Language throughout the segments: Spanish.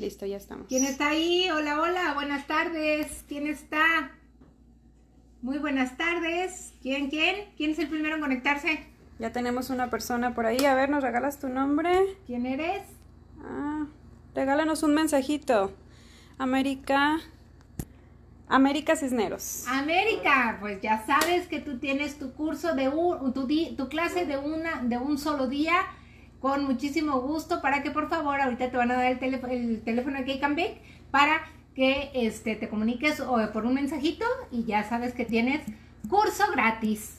Listo, ya estamos. ¿Quién está ahí? Hola, hola, buenas tardes. ¿Quién está? Muy buenas tardes. ¿Quién, quién? ¿Quién es el primero en conectarse? Ya tenemos una persona por ahí. A ver, ¿nos regalas tu nombre? ¿Quién eres? Ah, regálanos un mensajito. América. América Cisneros. América, pues ya sabes que tú tienes tu curso de un, tu, di- tu clase de una, de un solo día con muchísimo gusto para que por favor ahorita te van a dar el, teléfono el teléfono de Cake and Bake para que este, te comuniques o por un mensajito y ya sabes que tienes curso gratis.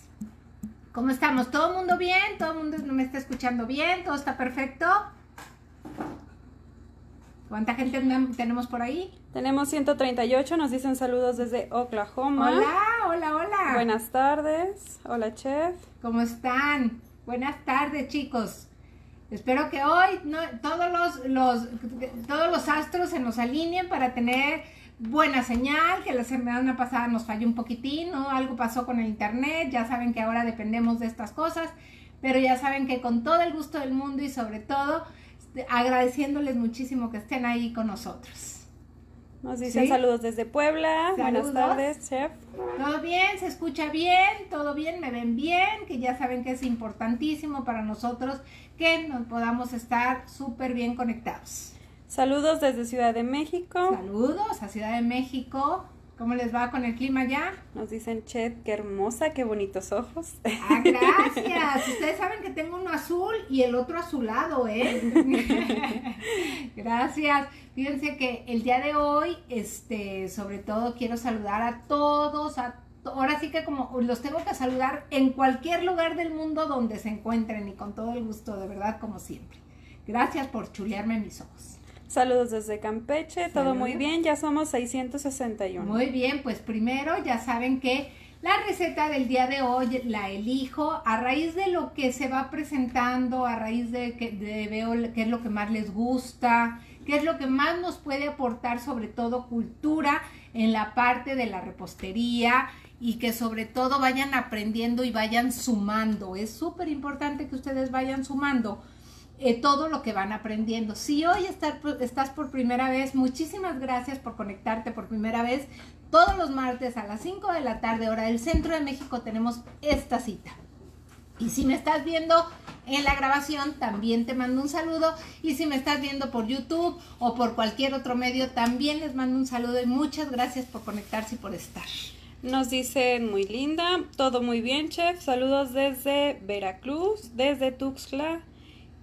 ¿Cómo estamos? ¿Todo el mundo bien? ¿Todo el mundo me está escuchando bien? ¿Todo está perfecto? ¿Cuánta gente tenemos por ahí? Tenemos 138, nos dicen saludos desde Oklahoma. Hola, hola, hola. Buenas tardes. Hola, chef. ¿Cómo están? Buenas tardes, chicos. Espero que hoy todos, los, los- todos los astros se nos alineen para tener buena señal, que la semana pasada nos falló un poquitín, ¿no? Algo pasó con el internet, ya saben que ahora dependemos de estas cosas, pero ya saben que con todo el gusto del mundo y sobre todo este, agradeciéndoles muchísimo que estén ahí con nosotros. Nos dicen ¿Sí? saludos desde Puebla. Buenas tardes, chef. ¿Todo bien? ¿Se escucha bien? ¿Todo bien? ¿Me ven bien? Que ya saben que es importantísimo para nosotros que nos podamos estar súper bien conectados. Saludos desde Ciudad de México. Saludos a Ciudad de México. ¿Cómo les va con el clima ya? Nos dicen, chef, qué hermosa, qué bonitos ojos. Ah, gracias. Ustedes saben que tengo uno azul y el otro azulado, ¿eh? gracias. Fíjense que el día de hoy, este, sobre todo quiero saludar a todos, a ahora sí que como los tengo que saludar en cualquier lugar del mundo donde se encuentren y con todo el gusto, de verdad, como siempre. Gracias por chulearme mis ojos. Saludos desde Campeche, todo muy bien, ya somos 661. Muy bien, pues primero ya saben que la receta del día de hoy la elijo a raíz de lo que se va presentando, a raíz de que de veo qué es lo que más les gusta, qué es lo que más nos puede aportar sobre todo cultura en la parte de la repostería y que sobre todo vayan aprendiendo y vayan sumando. Es súper importante que ustedes vayan sumando eh, todo lo que van aprendiendo. Si hoy estar- estás por primera vez, muchísimas gracias por conectarte por primera vez. Todos los martes a las 5 de la tarde, hora del centro de México, tenemos esta cita. Y si me estás viendo en la grabación, también te mando un saludo. Y si me estás viendo por YouTube o por cualquier otro medio, también les mando un saludo y muchas gracias por conectarse y por estar. Nos dicen muy linda, todo muy bien, chef. Saludos desde Veracruz, desde Tuxtla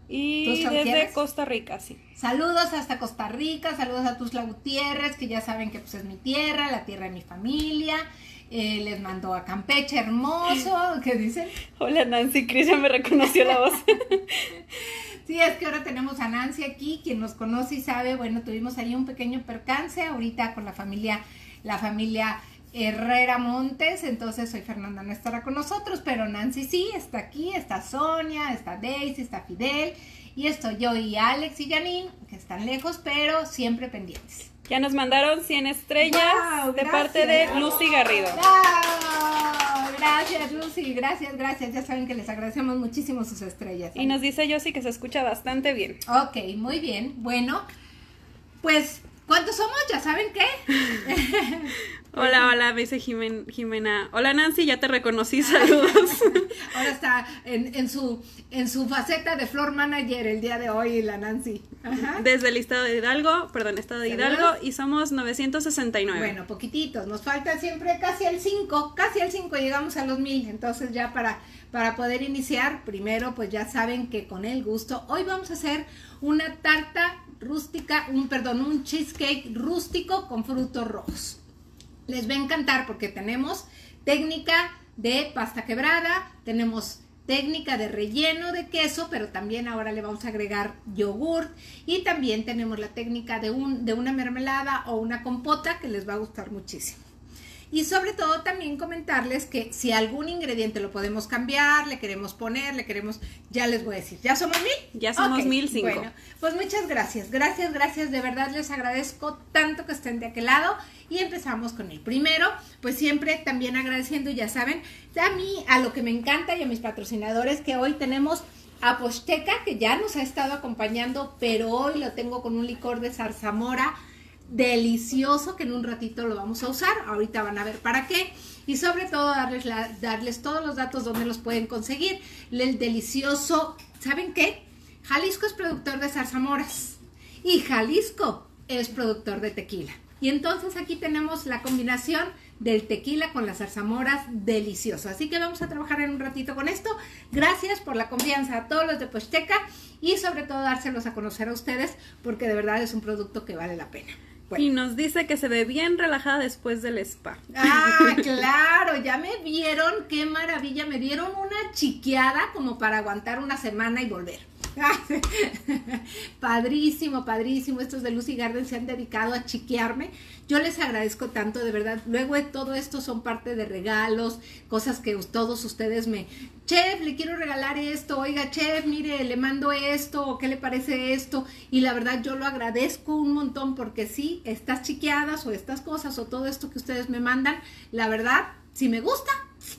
y ¿Tuxtla desde? Costa Rica, sí. Saludos hasta Costa Rica, saludos a Tuzla Gutiérrez, que ya saben que pues es mi tierra, la tierra de mi familia. Eh, les mando a Campeche hermoso, ¿qué dicen? Hola Nancy, Cristian me reconoció la voz. Sí, es que ahora tenemos a Nancy aquí, quien nos conoce y sabe, bueno, tuvimos ahí un pequeño percance ahorita con la familia, la familia Herrera Montes, entonces hoy Fernanda no estará con nosotros, pero Nancy sí, está aquí, está Sonia, está Daisy, está Fidel, y estoy yo y Alex y Janine, que están lejos, pero siempre pendientes. ya nos mandaron 100 estrellas Wow, de gracias. parte de Lucy Garrido. ¡Bravo! Gracias, Lucy, gracias, gracias. Ya saben que les agradecemos muchísimo sus estrellas. Y nos dice Josie que se escucha bastante bien. Ok, muy bien. Bueno, pues, ¿cuántos somos? ¿Ya saben qué? Hola, hola, me dice Jimen- Jimena. Hola Nancy, ya te reconocí, saludos. Ahora está en, en su, en su faceta de floor manager el día de hoy, la Nancy. Ajá. Desde el estado de Hidalgo, perdón, estado de Saludos. Hidalgo, y somos 969. Bueno, poquititos, nos falta siempre casi el 5, casi el 5 llegamos a los 1000, entonces ya para, para poder iniciar, primero pues ya saben que con el gusto, hoy vamos a hacer una tarta rústica, un perdón, un cheesecake rústico con frutos rojos. Les va a encantar porque tenemos técnica de pasta quebrada, tenemos técnica de relleno de queso, pero también ahora le vamos a agregar yogurt y también tenemos la técnica de, un, de una mermelada o una compota que les va a gustar muchísimo. Y sobre todo también comentarles que si algún ingrediente lo podemos cambiar, le queremos poner, le queremos, ya les voy a decir, ¿ya somos mil? Ya somos mil cinco. Bueno, pues muchas gracias, gracias, gracias, de verdad les agradezco tanto que estén de aquel lado y empezamos con el primero, pues siempre también agradeciendo, ya saben, a mí, a lo que me encanta y a mis patrocinadores que hoy tenemos aposteca que ya nos ha estado acompañando, pero hoy lo tengo con un licor de zarzamora delicioso que en un ratito lo vamos a usar. Ahorita van a ver para qué. Y sobre todo darles, darles todos los datos donde los pueden conseguir. El delicioso, ¿saben qué? Jalisco es productor de zarzamoras y Jalisco es productor de tequila. Y entonces aquí tenemos la combinación del tequila con las zarzamoras delicioso. Así que vamos a trabajar en un ratito con esto. Gracias por la confianza a todos los de Posteca y sobre todo dárselos a conocer a ustedes porque de verdad es un producto que vale la pena. Y nos dice que se ve bien relajada después del spa. Ah, claro, ya me vieron, qué maravilla, me dieron una chiqueada como para aguantar una semana y volver. padrísimo, padrísimo. Estos de Lucy Garden se han dedicado a chiquearme. Yo les agradezco tanto, de verdad. Luego de todo esto son parte de regalos, cosas que todos ustedes me... Chef, le quiero regalar esto. Oiga, chef, mire, le mando esto. ¿Qué le parece esto? Y la verdad yo lo agradezco un montón porque sí, estas chiqueadas o estas cosas o todo esto que ustedes me mandan, la verdad, si me gusta,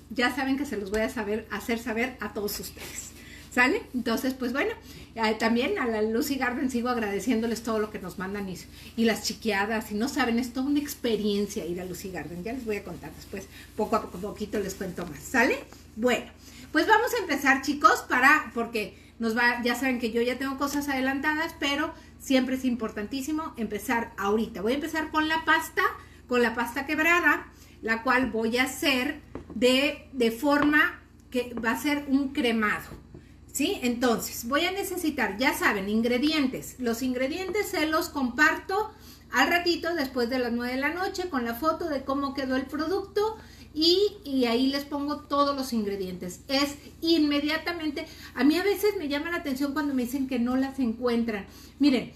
ya saben que se los voy a saber hacer saber a todos ustedes. ¿Sale? Entonces, pues bueno, eh, también a la Lucy Garden sigo agradeciéndoles todo lo que nos mandan y, las chiqueadas. Y no saben, es toda una experiencia ir a Lucy Garden. Ya les voy a contar después, poco a poquito les cuento más. ¿Sale? Bueno, pues vamos a empezar, chicos, para, porque nos va, ya saben que yo ya tengo cosas adelantadas, pero siempre es importantísimo empezar ahorita. Voy a empezar con la pasta, con la pasta quebrada, la cual voy a hacer de, de forma que va a ser un cremado. ¿Sí? Entonces, voy a necesitar, ya saben, ingredientes. Los ingredientes se los comparto al ratito después de las 9 de la noche con la foto de cómo quedó el producto y, y, ahí les pongo todos los ingredientes. Es inmediatamente, a mí a veces me llama la atención cuando me dicen que no las encuentran. Miren,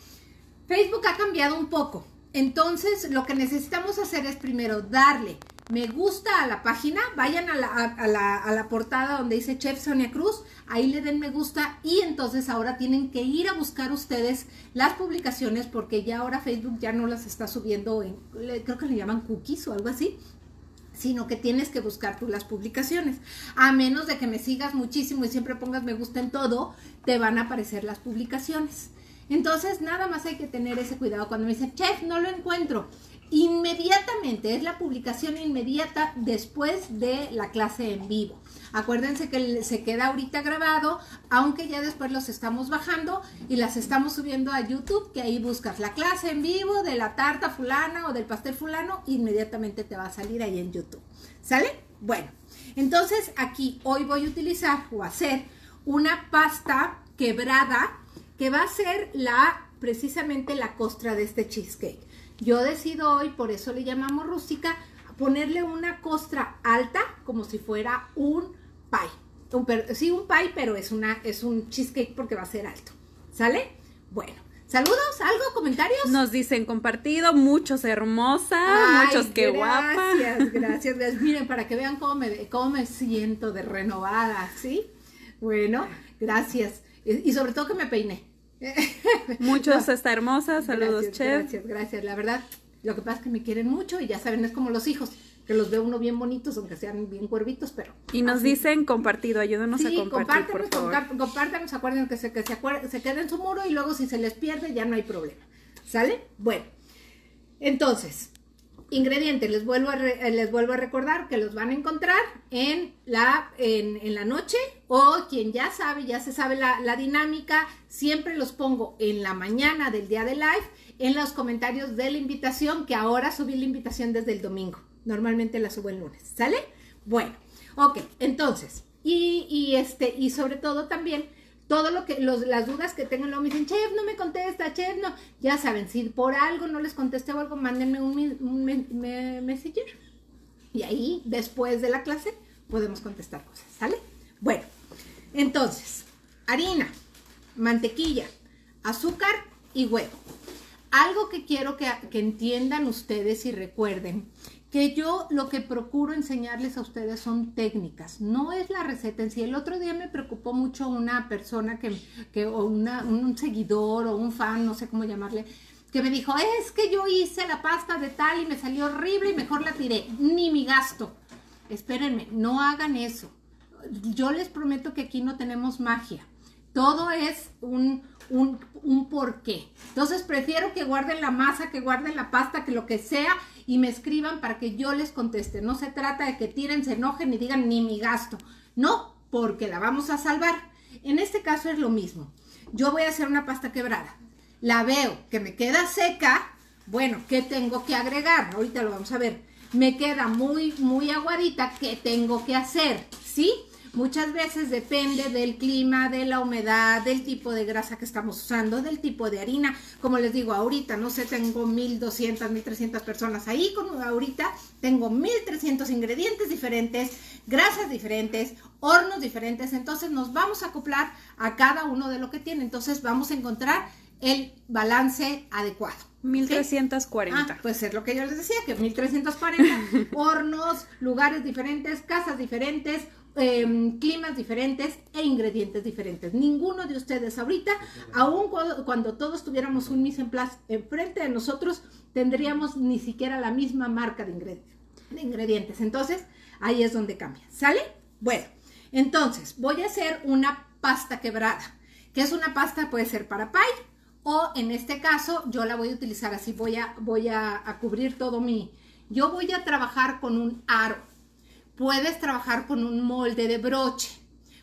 Facebook ha cambiado un poco. Entonces, lo que necesitamos hacer es primero darle me gusta a la página, vayan a la, a, la, portada donde dice Chef Sonia Cruz, ahí le den me gusta y entonces ahora tienen que ir a buscar ustedes las publicaciones porque ya ahora Facebook ya no las está subiendo, en, creo que le llaman cookies o algo así, sino que tienes que buscar tú las publicaciones. A menos de que me sigas muchísimo y siempre pongas me gusta en todo, te van a aparecer las publicaciones. Entonces, nada más hay que tener ese cuidado cuando me dicen, chef, no lo encuentro inmediatamente, es la publicación inmediata después de la clase en vivo. Acuérdense que se queda ahorita grabado, aunque ya después los estamos bajando y las estamos subiendo a YouTube, que ahí buscas la clase en vivo de la tarta fulana o del pastel fulano, inmediatamente te va a salir ahí en YouTube. ¿Sale? Bueno, entonces aquí hoy voy a utilizar o hacer una pasta quebrada que va a ser la precisamente la costra de este cheesecake. Yo decido hoy, por eso le llamamos rústica, ponerle una costra alta como si fuera un pie. Un, sí, un pie, pero es, una, es un cheesecake porque va a ser alto. ¿Sale? Bueno. Saludos, algo, comentarios. Nos dicen compartido, muchos hermosa, muchos que guapa. Gracias, gracias, gracias. Miren, para que vean cómo me, cómo me siento de renovada, ¿sí? Bueno, gracias. Y sobre todo que me peiné. Muchos está hermosa, saludos, chef. Gracias, gracias. La verdad, lo que pasa es que me quieren mucho y ya saben, es como los hijos, que los ve uno bien bonitos, aunque sean bien cuervitos, pero. Y nos dicen compartido, ayúdenos a compartir. por favor. compártanos, acuérdense que, se, que se, se quede en su muro y luego si se les pierde ya no hay problema. ¿Sale? Bueno, entonces, Ingredientes, les vuelvo, a eh, les vuelvo a recordar que los van a encontrar en la, en, la noche o quien ya sabe, ya se sabe la, la, dinámica, siempre los pongo en la mañana del día de live en los comentarios de la invitación, que ahora subí la invitación desde el domingo. Normalmente la subo el lunes, ¿sale? Bueno, ok, entonces, y, y este, y sobre todo también todo lo que, los, las dudas que tengan, luego me dicen, chef, no me contesta, chef, no. Ya saben, si por algo no les contesté o algo, mándenme un, un messenger. Y ahí, después de la clase, podemos contestar cosas, ¿sale? Bueno, entonces, harina, mantequilla, azúcar y huevo. Algo que quiero que, que entiendan ustedes y recuerden que yo lo que procuro enseñarles a ustedes son técnicas, no es la receta en sí. El otro día me preocupó mucho una persona que, que o un seguidor o un fan, no sé cómo llamarle, que me dijo, es que yo hice la pasta de tal y me salió horrible y mejor la tiré, ni mi gasto. Espérenme, no hagan eso. Yo les prometo que aquí no tenemos magia. Todo es un, un, un porqué. Entonces prefiero que guarden la masa, que guarden la pasta, que lo que sea y me escriban para que yo les conteste. No se trata de que tiren, se enojen y digan ni mi gasto. No, porque la vamos a salvar. En este caso es lo mismo. Yo voy a hacer una pasta quebrada. La veo que me queda seca. Bueno, ¿qué tengo que agregar? Ahorita lo vamos a ver. Me queda muy, muy aguadita. ¿Qué tengo que hacer? ¿Sí? Muchas veces depende del clima, de la humedad, del tipo de grasa que estamos usando, del tipo de harina. Como les digo, ahorita, no sé, tengo 1200, 1300 personas ahí, como ahorita tengo 1300 ingredientes diferentes, grasas diferentes, hornos diferentes. Entonces nos vamos a acoplar a cada uno de lo que tiene. Entonces vamos a encontrar el balance adecuado. 1340. Ah, pues es lo que yo les decía, que 1340 hornos, lugares diferentes, casas diferentes, Em, climas diferentes e ingredientes diferentes. Ninguno de ustedes ahorita, aun cuando, todos tuviéramos un mise en place enfrente de nosotros, tendríamos ni siquiera la misma marca de ingredientes. De ingredientes. Entonces, ahí es donde cambia. ¿Sale? Bueno, entonces voy a hacer una pasta quebrada, que es una pasta, puede ser para pie, o en este caso yo la voy a utilizar así, voy a, voy a, a cubrir todo mi... Yo voy a trabajar con un aro puedes trabajar con un molde de broche.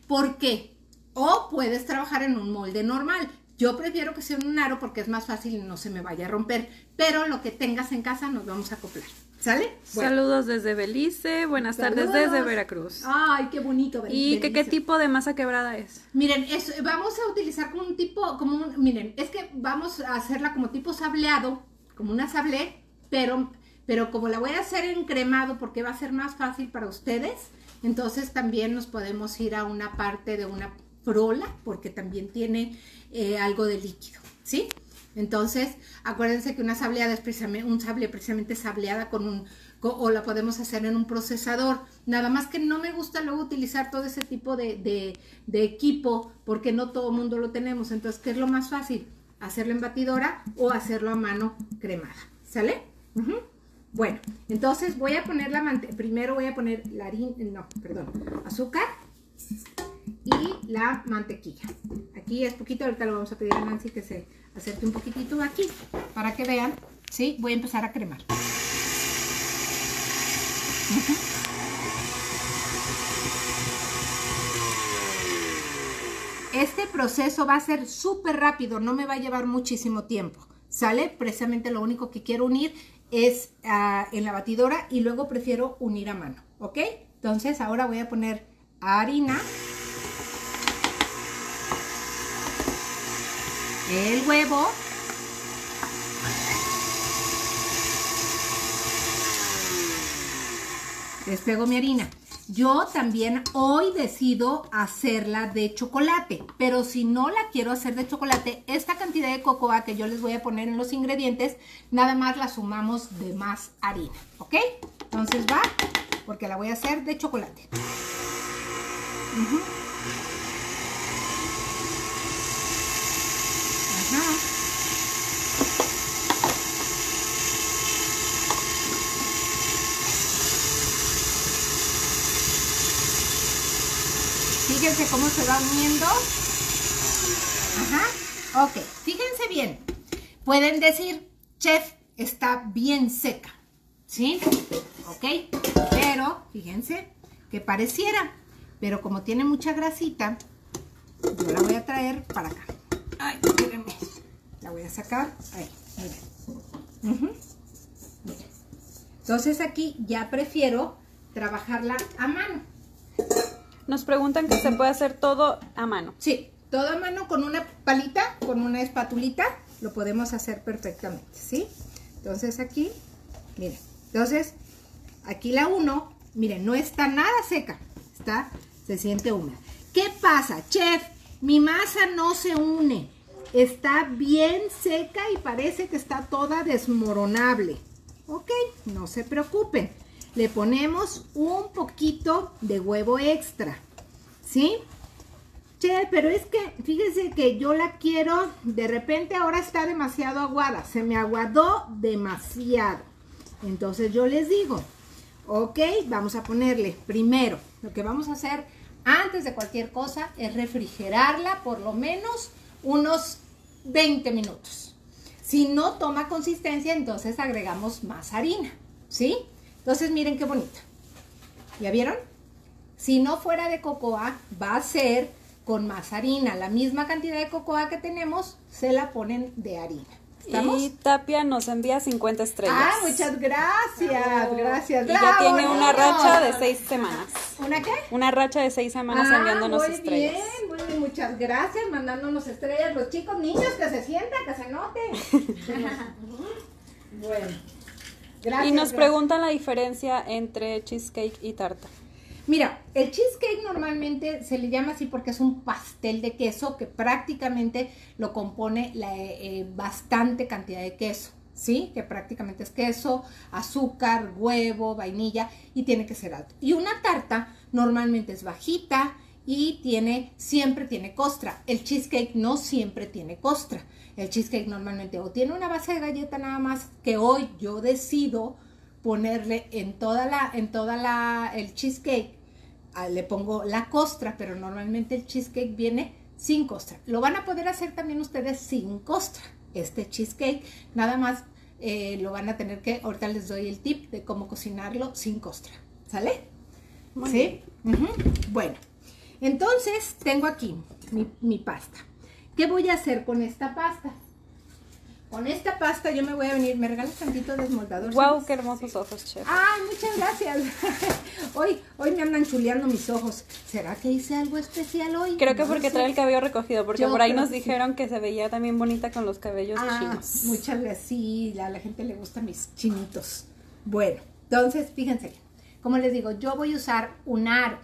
¿Por qué? O puedes trabajar en un molde normal. Yo prefiero que sea un aro porque es más fácil y no se me vaya a romper. Pero lo que tengas en casa nos vamos a acoplar. ¿Sale? Saludos desde Belice, buenas tardes desde Veracruz. Ay, qué bonito. ¿Y qué tipo de masa quebrada es? Miren, vamos a utilizar como un tipo, como un, miren, es que vamos a hacerla como tipo sableado, como una sablé, pero pero como la voy a hacer en cremado porque va a ser más fácil para ustedes, entonces también nos podemos ir a una parte de una frola porque también tiene eh, algo de líquido, ¿sí? Entonces, acuérdense que una sableada es precisamente, un sable precisamente sableada con un, o la podemos hacer en un procesador. Nada más que no me gusta luego utilizar todo ese tipo de, equipo porque no todo el mundo lo tenemos. Entonces, ¿qué es lo más fácil? Hacerlo en batidora o hacerlo a mano cremada. ¿Sale? Bueno, entonces voy a poner la mantequilla, primero voy a poner la harina, no, perdón, azúcar y la mantequilla. Aquí es poquito, ahorita lo vamos a pedir a Nancy que se acerque un poquitito aquí para que vean, ¿sí? Voy a empezar a cremar. Este proceso va a ser súper rápido, no me va a llevar muchísimo tiempo. ¿Sale? Precisamente lo único que quiero unir es ah, en la batidora y luego prefiero unir a mano, ¿ok? Entonces ahora voy a poner harina, el huevo, despego mi harina. Yo también hoy decido hacerla de chocolate, pero si no la quiero hacer de chocolate, esta cantidad de cocoa que yo les voy a poner en los ingredientes, nada más la sumamos de más harina, ¿ok? Entonces va, porque la voy a hacer de chocolate. Fíjense cómo se va uniendo. Ajá. Ok, fíjense bien. Pueden decir, chef, está bien seca. ¿Sí? Ok. Pero, fíjense, que pareciera. Pero como tiene mucha grasita, yo la voy a traer para acá. Ay, espérenme. La voy a sacar. Ahí, miren. Entonces aquí ya prefiero trabajarla a mano. Nos preguntan que se puede hacer todo a mano. Sí, todo a mano con una palita, con una espatulita, lo podemos hacer perfectamente, ¿sí? Entonces aquí, miren, entonces aquí la uno, miren, no está nada seca, está, se siente húmeda. ¿Qué pasa, chef? Mi masa no se une, está bien seca y parece que está toda desmoronable. Ok, no se preocupen le ponemos un poquito de huevo extra, ¿sí? Che, pero es que, fíjense que yo la quiero, de repente ahora está demasiado aguada, se me aguadó demasiado. Entonces yo les digo, ok, vamos a ponerle primero, lo que vamos a hacer, antes de cualquier cosa es refrigerarla por lo menos unos 20 minutos. Si no toma consistencia, entonces agregamos más harina, ¿sí? Entonces miren qué bonita. ¿Ya vieron? Si no fuera de cocoa, va a ser con más harina. La misma cantidad de cocoa que tenemos, se la ponen de harina. Y Tapia nos envía 50 estrellas. Ah, muchas gracias, gracias. Y ya tiene una racha de seis semanas. ¿Una qué? Una racha de seis semanas ah, enviándonos muy estrellas. Bien, muy bien, muchas gracias, mandándonos estrellas. Los chicos, niños, que se sientan, que se noten. bueno. Gracias, y nos preguntan la diferencia entre cheesecake y tarta. Mira, el cheesecake normalmente se le llama así porque es un pastel de queso que prácticamente lo compone la, eh, bastante cantidad de queso. ¿sí? Que prácticamente es queso, azúcar, huevo, vainilla y tiene que ser alto. Y una tarta normalmente es bajita y tiene, siempre tiene costra. El cheesecake no siempre tiene costra. El cheesecake normalmente o tiene una base de galleta nada más que hoy yo decido ponerle en toda la, en toda la, el cheesecake Ah, le pongo la costra, pero normalmente el cheesecake viene sin costra. Lo van a poder hacer también ustedes sin costra, este cheesecake. Nada más eh, lo van a tener que, ahorita les doy el tip de cómo cocinarlo sin costra. ¿Sale? ¿Sí? Bueno, entonces tengo aquí mi, mi pasta. ¿Qué voy a hacer con esta pasta? Con esta pasta yo me voy a venir, ¿me regalas tantito desmoldador? ¡Wow! ¡Qué hermosos ojos, chef! ¡Ay, muchas gracias! hoy, hoy me andan chuleando mis ojos. ¿Será que hice algo especial hoy? Creo que porque trae el cabello recogido, porque por ahí nos dijeron que se veía también bonita con los cabellos ah, chinos. Muchas gracias, sí, a la gente le gustan mis chinitos. Bueno, entonces, fíjense, como les digo, yo voy a usar un aro.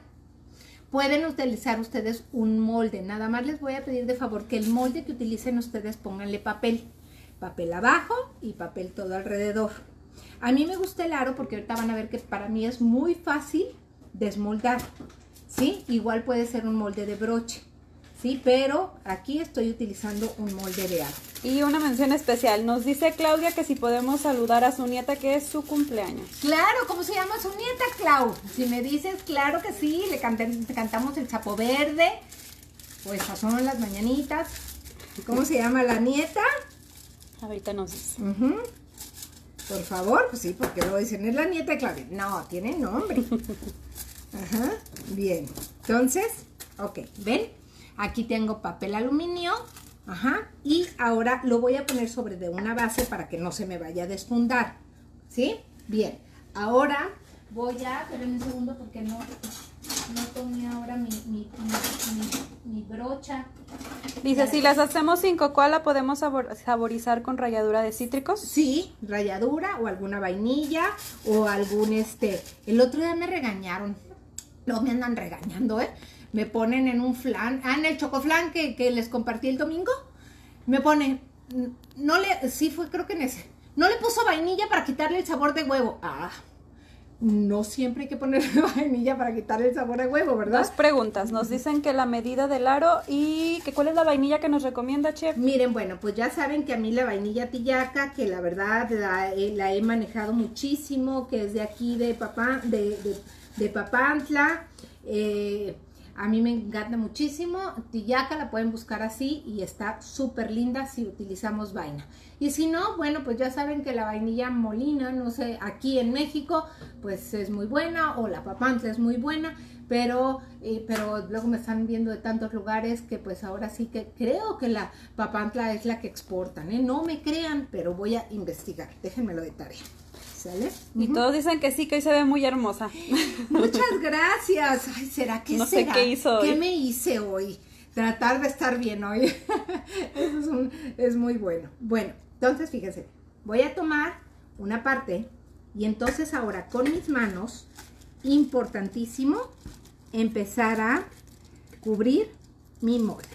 Pueden utilizar ustedes un molde, nada más les voy a pedir de favor que el molde que utilicen ustedes pónganle papel papel abajo y papel todo alrededor. A mí me gusta el aro porque ahorita van a ver que para mí es muy fácil desmoldar, ¿sí? Igual puede ser un molde de broche, ¿sí? Pero aquí estoy utilizando un molde de aro. Y una mención especial, nos dice Claudia que si podemos saludar a su nieta que es su cumpleaños. Claro, ¿cómo se llama su nieta, Clau? Si me dices, claro que sí, le cantamos el sapo verde, pues son las mañanitas. ¿Cómo se llama la nieta? Ahorita nos dice. Por favor, pues sí, porque luego dicen, es la nieta de Claudia. No, tiene nombre. Ajá, bien. Entonces, ok, ¿ven? Aquí tengo papel aluminio. Ajá, y ahora lo voy a poner sobre de una base para que no se me vaya a desfundar. ¿Sí? Bien. Ahora voy a, esperen un segundo porque no, no tomé ahora mi, mi, mi, brocha. Dice, si las hacemos sin cocoa, ¿la podemos saborizar con ralladura de cítricos? Sí, ralladura o alguna vainilla o algún este... El otro día me regañaron, no me andan regañando, ¿eh? Me ponen en un flan, ah, en el chocoflan que, que les compartí el domingo, me ponen, no le, sí fue creo que en ese, no le puso vainilla para quitarle el sabor de huevo. Ah, no siempre hay que ponerle vainilla para quitar el sabor de huevo, ¿verdad? Dos preguntas. Nos dicen que la medida del aro y que cuál es la vainilla que nos recomienda, chef. Miren, bueno, pues ya saben que a mí la vainilla tillaca, que la verdad la, he manejado muchísimo, que es de aquí de papá, de, de, de Papantla. Eh, a mí me encanta muchísimo. Tillaca la pueden buscar así y está súper linda si utilizamos vaina. Y si no, bueno, pues ya saben que la vainilla molina, no sé, aquí en México, pues es muy buena o la papantla es muy buena. Pero, eh, pero luego me están viendo de tantos lugares que pues ahora sí que creo que la papantla es la que exportan. ¿eh? No me crean, pero voy a investigar. Déjenmelo de tarea. Y todos dicen que sí, que hoy se ve muy hermosa. Muchas gracias. Ay, ¿será que no sé qué hizo ¿Qué me hice hoy? Tratar de estar bien hoy. Eso es, muy bueno. Bueno, entonces fíjense, voy a tomar una parte y entonces ahora con mis manos, importantísimo, empezar a cubrir mi molde.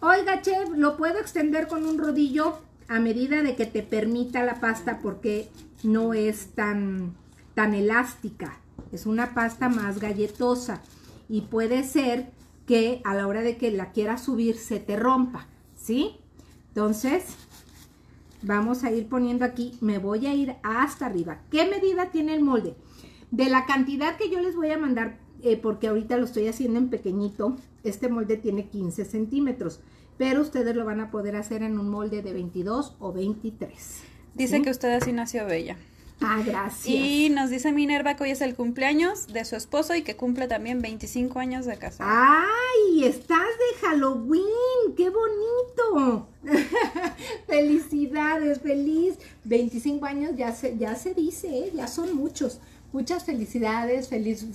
Oiga, chef, ¿lo puedo extender con un rodillo a medida de que te permita la pasta porque no es tan, tan elástica, es una pasta más galletosa y puede ser que a la hora de que la quieras subir se te rompa, ¿sí? Entonces, vamos a ir poniendo aquí, me voy a ir hasta arriba. ¿Qué medida tiene el molde? De la cantidad que yo les voy a mandar eh, porque ahorita lo estoy haciendo en pequeñito. Este molde tiene 15 centímetros, pero ustedes lo van a poder hacer en un molde de 22 o 23. Dice que usted así nació bella. Ah, gracias. Y nos dice Minerva que hoy es el cumpleaños de su esposo y que cumple también 25 años de casado. ¡Ay! Estás de Halloween. ¡Qué bonito! Felicidades, feliz. 25 años ya se, ya se dice, ¿eh? ya son muchos. Muchas felicidades, feliz,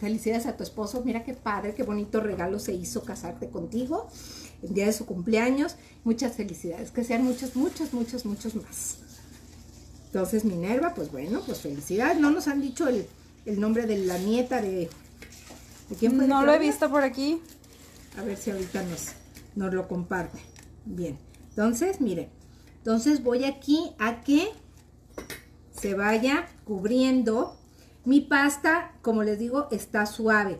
felicidades a tu esposo. Mira qué padre, qué bonito regalo se hizo casarte contigo el día de su cumpleaños. Muchas felicidades, que sean muchos, muchos, muchos, muchos más. Entonces, Minerva, pues bueno, pues felicidades. No nos han dicho el, nombre de la nieta de... ¿de quién fue no lo he visto por aquí. A ver si ahorita nos, nos lo comparte. Bien, entonces, miren. Entonces voy aquí a que se vaya cubriendo. Mi pasta, como les digo, está suave.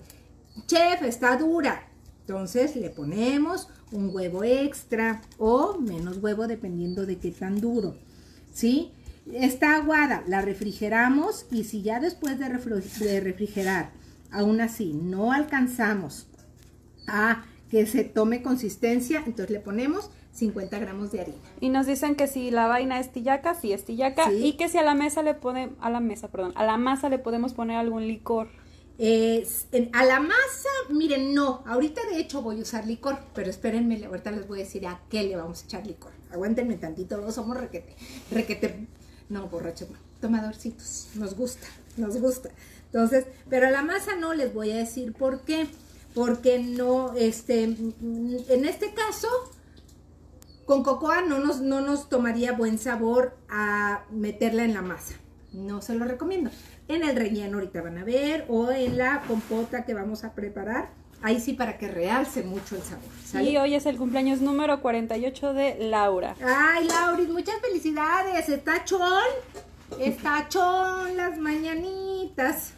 Chef, está dura. Entonces le ponemos un huevo extra o menos huevo dependiendo de qué tan duro. ¿Sí? Está aguada, la refrigeramos y si ya después de, refrigerar, aún así no alcanzamos a que se tome consistencia, entonces le ponemos 50 gramos de harina. Y nos dicen que si la vaina es tillaca, sí es tillaca, y que si a la mesa le pone, a la mesa, perdón, a la masa le podemos poner algún licor. a la masa, miren, no, ahorita de hecho voy a usar licor, pero espérenme, ahorita les voy a decir a qué le vamos a echar licor. Aguántenme tantito, todos somos requete, requete no, borracho, Tomadorcitos. Nos gusta, nos gusta. Entonces, pero la masa no les voy a decir por qué. Porque no, este, en este caso, con cocoa no nos, no nos tomaría buen sabor a meterla en la masa. No se lo recomiendo. En el relleno ahorita van a ver, o en la compota que vamos a preparar, Ahí sí para que realce mucho el sabor. Y hoy es el cumpleaños número 48 de Laura. Ay, Lauris, muchas felicidades. Está chón. Está chón las mañanitas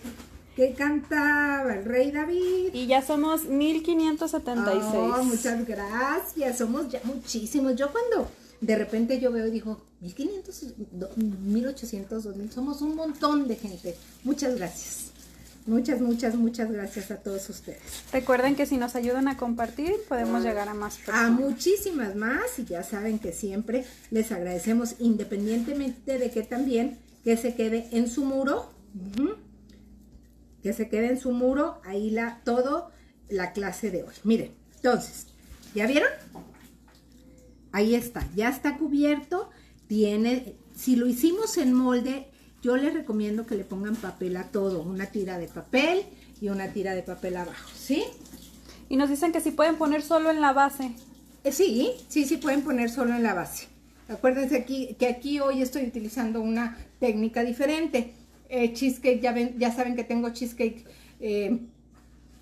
que cantaba el rey David. Y ya somos 1576. Oh, muchas gracias. Somos ya muchísimos. Yo cuando de repente yo veo y digo, 1500, 1800, 2000, somos un montón de gente. Muchas gracias. Muchas, muchas, muchas gracias a todos ustedes. Recuerden que si nos ayudan a compartir, podemos llegar a más personas. A muchísimas más y ya saben que siempre les agradecemos independientemente de que también que se quede en su muro, que se quede en su muro, ahí la, todo la clase de hoy. Miren, entonces, ¿ya vieron? Ahí está, ya está cubierto, tiene, si lo hicimos en molde, yo les recomiendo que le pongan papel a todo, una tira de papel y una tira de papel abajo, ¿sí? Y nos dicen que si pueden poner solo en la base. Eh, sí, sí, sí pueden poner solo en la base. Acuérdense aquí que aquí hoy estoy utilizando una técnica diferente. Eh, cheesecake, ya, ven, ya saben que tengo cheesecake eh,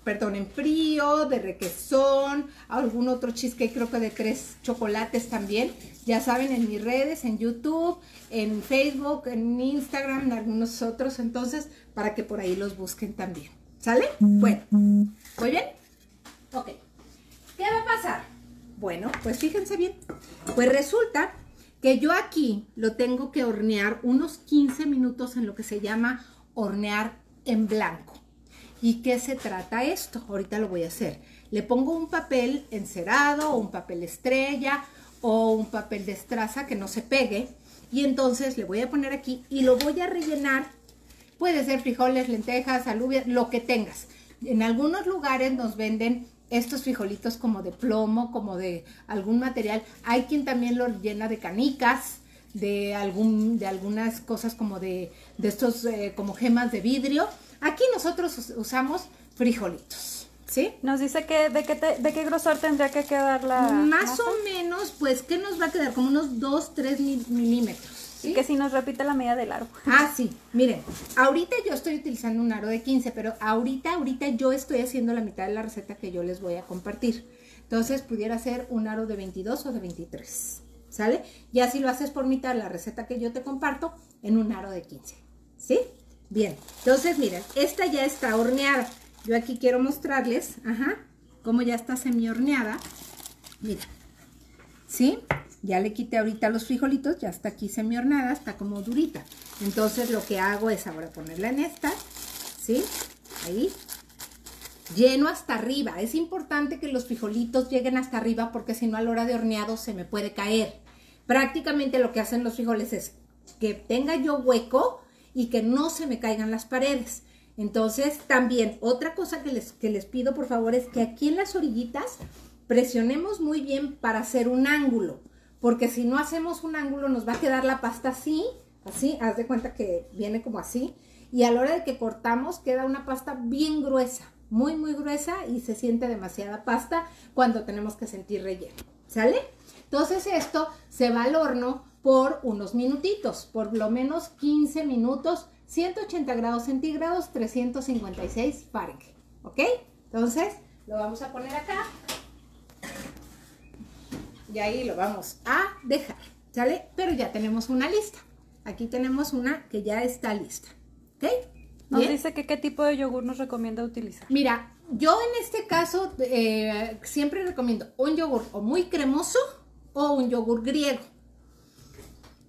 perdón, en frío, de requesón, algún otro cheesecake, creo que de tres chocolates también. Ya saben, en mis redes, en YouTube, en Facebook, en Instagram, en algunos otros, entonces, para que por ahí los busquen también. ¿Sale? Bueno, ¿muy bien? Ok. ¿Qué va a pasar? Bueno, pues fíjense bien. Pues resulta que yo aquí lo tengo que hornear unos 15 minutos en lo que se llama hornear en blanco. ¿Y qué se trata esto? Ahorita lo voy a hacer. Le pongo un papel encerado un papel estrella o un papel de estraza que no se pegue. Y entonces le voy a poner aquí y lo voy a rellenar. Puede ser frijoles, lentejas, alubias, lo que tengas. En algunos lugares nos venden estos frijolitos como de plomo, como de algún material. Hay quien también lo llena de canicas, de, algún, de algunas cosas como de, de estos eh, como gemas de vidrio. Aquí nosotros usamos frijolitos. ¿Sí? Nos dice que de qué, de qué grosor tendría que quedar la Más o menos, pues, ¿qué nos va a quedar? Como unos 2, 3 milímetros. Y que si nos repite la medida del aro. Ah, sí. Miren, ahorita yo estoy utilizando un aro de 15, pero ahorita, ahorita yo estoy haciendo la mitad de la receta que yo les voy a compartir. Entonces, pudiera ser un aro de 22 o de 23. ¿Sale? Ya si lo haces por mitad la receta que yo te comparto, en un aro de 15. ¿Sí? Bien, entonces miren, esta ya está horneada. Yo aquí quiero mostrarles, ajá, cómo ya está semi horneada. Miren, ¿sí? Ya le quité ahorita los frijolitos, ya está aquí semi horneada, está como durita. Entonces lo que hago es ahora ponerla en esta, ¿sí? Ahí. lleno hasta arriba. Es importante que los frijolitos lleguen hasta arriba porque si no a la hora de horneado se me puede caer. Prácticamente lo que hacen los frijoles es que tenga yo hueco y que no se me caigan las paredes. Entonces, también otra cosa que les, que les pido por favor es que aquí en las orillitas presionemos muy bien para hacer un ángulo, porque si no hacemos un ángulo nos va a quedar la pasta así, así, haz de cuenta que viene como así, y a la hora de que cortamos queda una pasta bien gruesa, muy muy gruesa y se siente demasiada pasta cuando tenemos que sentir relleno, ¿sale? Entonces esto se va al horno por unos minutitos, por lo menos 15 minutos, 180 grados centígrados, 356 Fahrenheit, ¿ok? Entonces lo vamos a poner acá y ahí lo vamos a dejar, ¿sale? Pero ya tenemos una lista. Aquí tenemos una que ya está lista, ¿ok? Nos dice que qué tipo de yogur nos recomienda utilizar. Mira, yo en este caso eh, siempre recomiendo un yogur o muy cremoso o un yogur griego.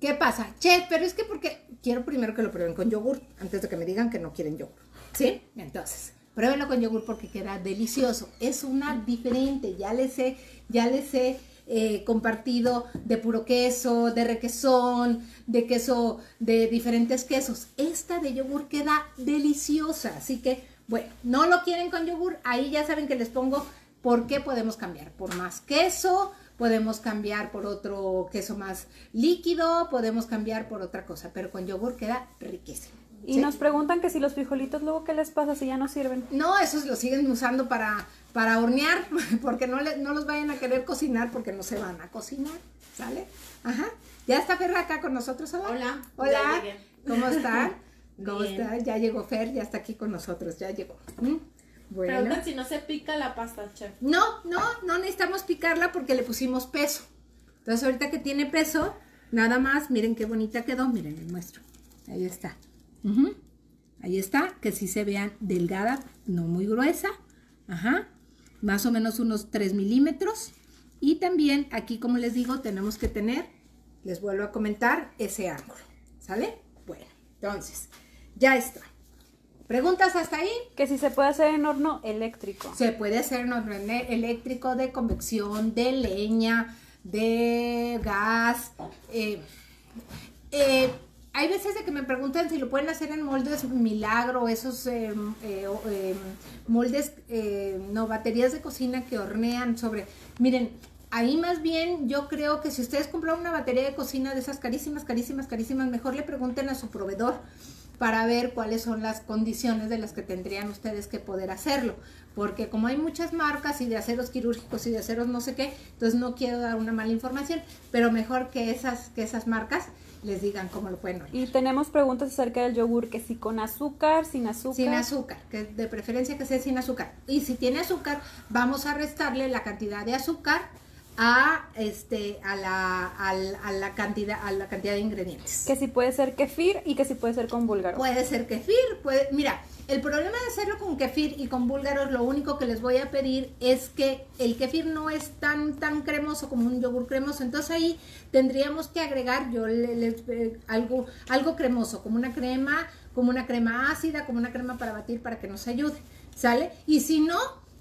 ¿Qué pasa? Che, pero es que porque quiero primero que lo prueben con yogur antes de que me digan que no quieren yogur. ¿Sí? Entonces, pruébenlo con yogur porque queda delicioso. Es una diferente, ya les he, ya les he eh, compartido de puro queso, de requesón, de queso, de diferentes quesos. Esta de yogur queda deliciosa, así que, bueno, no lo quieren con yogur, ahí ya saben que les pongo por qué podemos cambiar, por más queso, podemos cambiar por otro queso más líquido, podemos cambiar por otra cosa, pero con yogur queda riquísimo. Y nos preguntan que si los frijolitos luego qué les pasa si ya no sirven. No, esos los siguen usando para, para hornear, porque no, le, no los vayan a querer cocinar porque no se van a cocinar, ¿sale? Ajá. Ya está Fer acá con nosotros. Hola. Hola. ¿Cómo está? ¿Cómo está? Ya llegó Fer, ya está aquí con nosotros, ya llegó. ¿Mm? Bueno. Preguntan si no se pica la pasta, chef. No, no, no necesitamos picarla porque le pusimos peso. Entonces ahorita que tiene peso, nada más, miren qué bonita quedó, miren, les muestro. Ahí está. Ahí está, que si se vean delgada, no muy gruesa. Ajá. Más o menos unos 3 milímetros. Y también aquí, como les digo, tenemos que tener, les vuelvo a comentar, ese ángulo. ¿Sale? Bueno, entonces, ya está. ¿Preguntas hasta ahí? Que si se puede hacer en horno eléctrico. Se puede hacer en horno eléctrico de convección, de leña, de gas. Eh, eh, hay veces de que me preguntan si lo pueden hacer en moldes milagro, esos eh, eh, moldes, no, baterías de cocina que hornean sobre... Miren, ahí más bien yo creo que si ustedes compran una batería de cocina de esas carísimas, carísimas, carísimas, mejor le pregunten a su proveedor para ver cuáles son las condiciones de las que tendrían ustedes que poder hacerlo. Porque como hay muchas marcas y de aceros quirúrgicos y de aceros no sé qué, entonces no quiero dar una mala información, pero mejor que esas, que esas marcas les digan cómo lo pueden Y tenemos preguntas acerca del yogur, que si con azúcar, sin azúcar. Sin azúcar, que de preferencia que sea sin azúcar. Y si tiene azúcar, vamos a restarle la cantidad de azúcar a este a la, a, la cantidad a la cantidad de ingredientes. Que si puede ser kefir y que si puede ser con búlgaro. Puede ser kefir, puede, mira, el problema de hacerlo con kefir y con búlgaros, lo único que les voy a pedir es que el kefir no es tan, tan cremoso como un yogur cremoso. Entonces ahí tendríamos que agregar yo eh, algo, algo cremoso, como una crema, como una crema ácida, como una crema para batir para que nos ayude. ¿Sale? Y si no,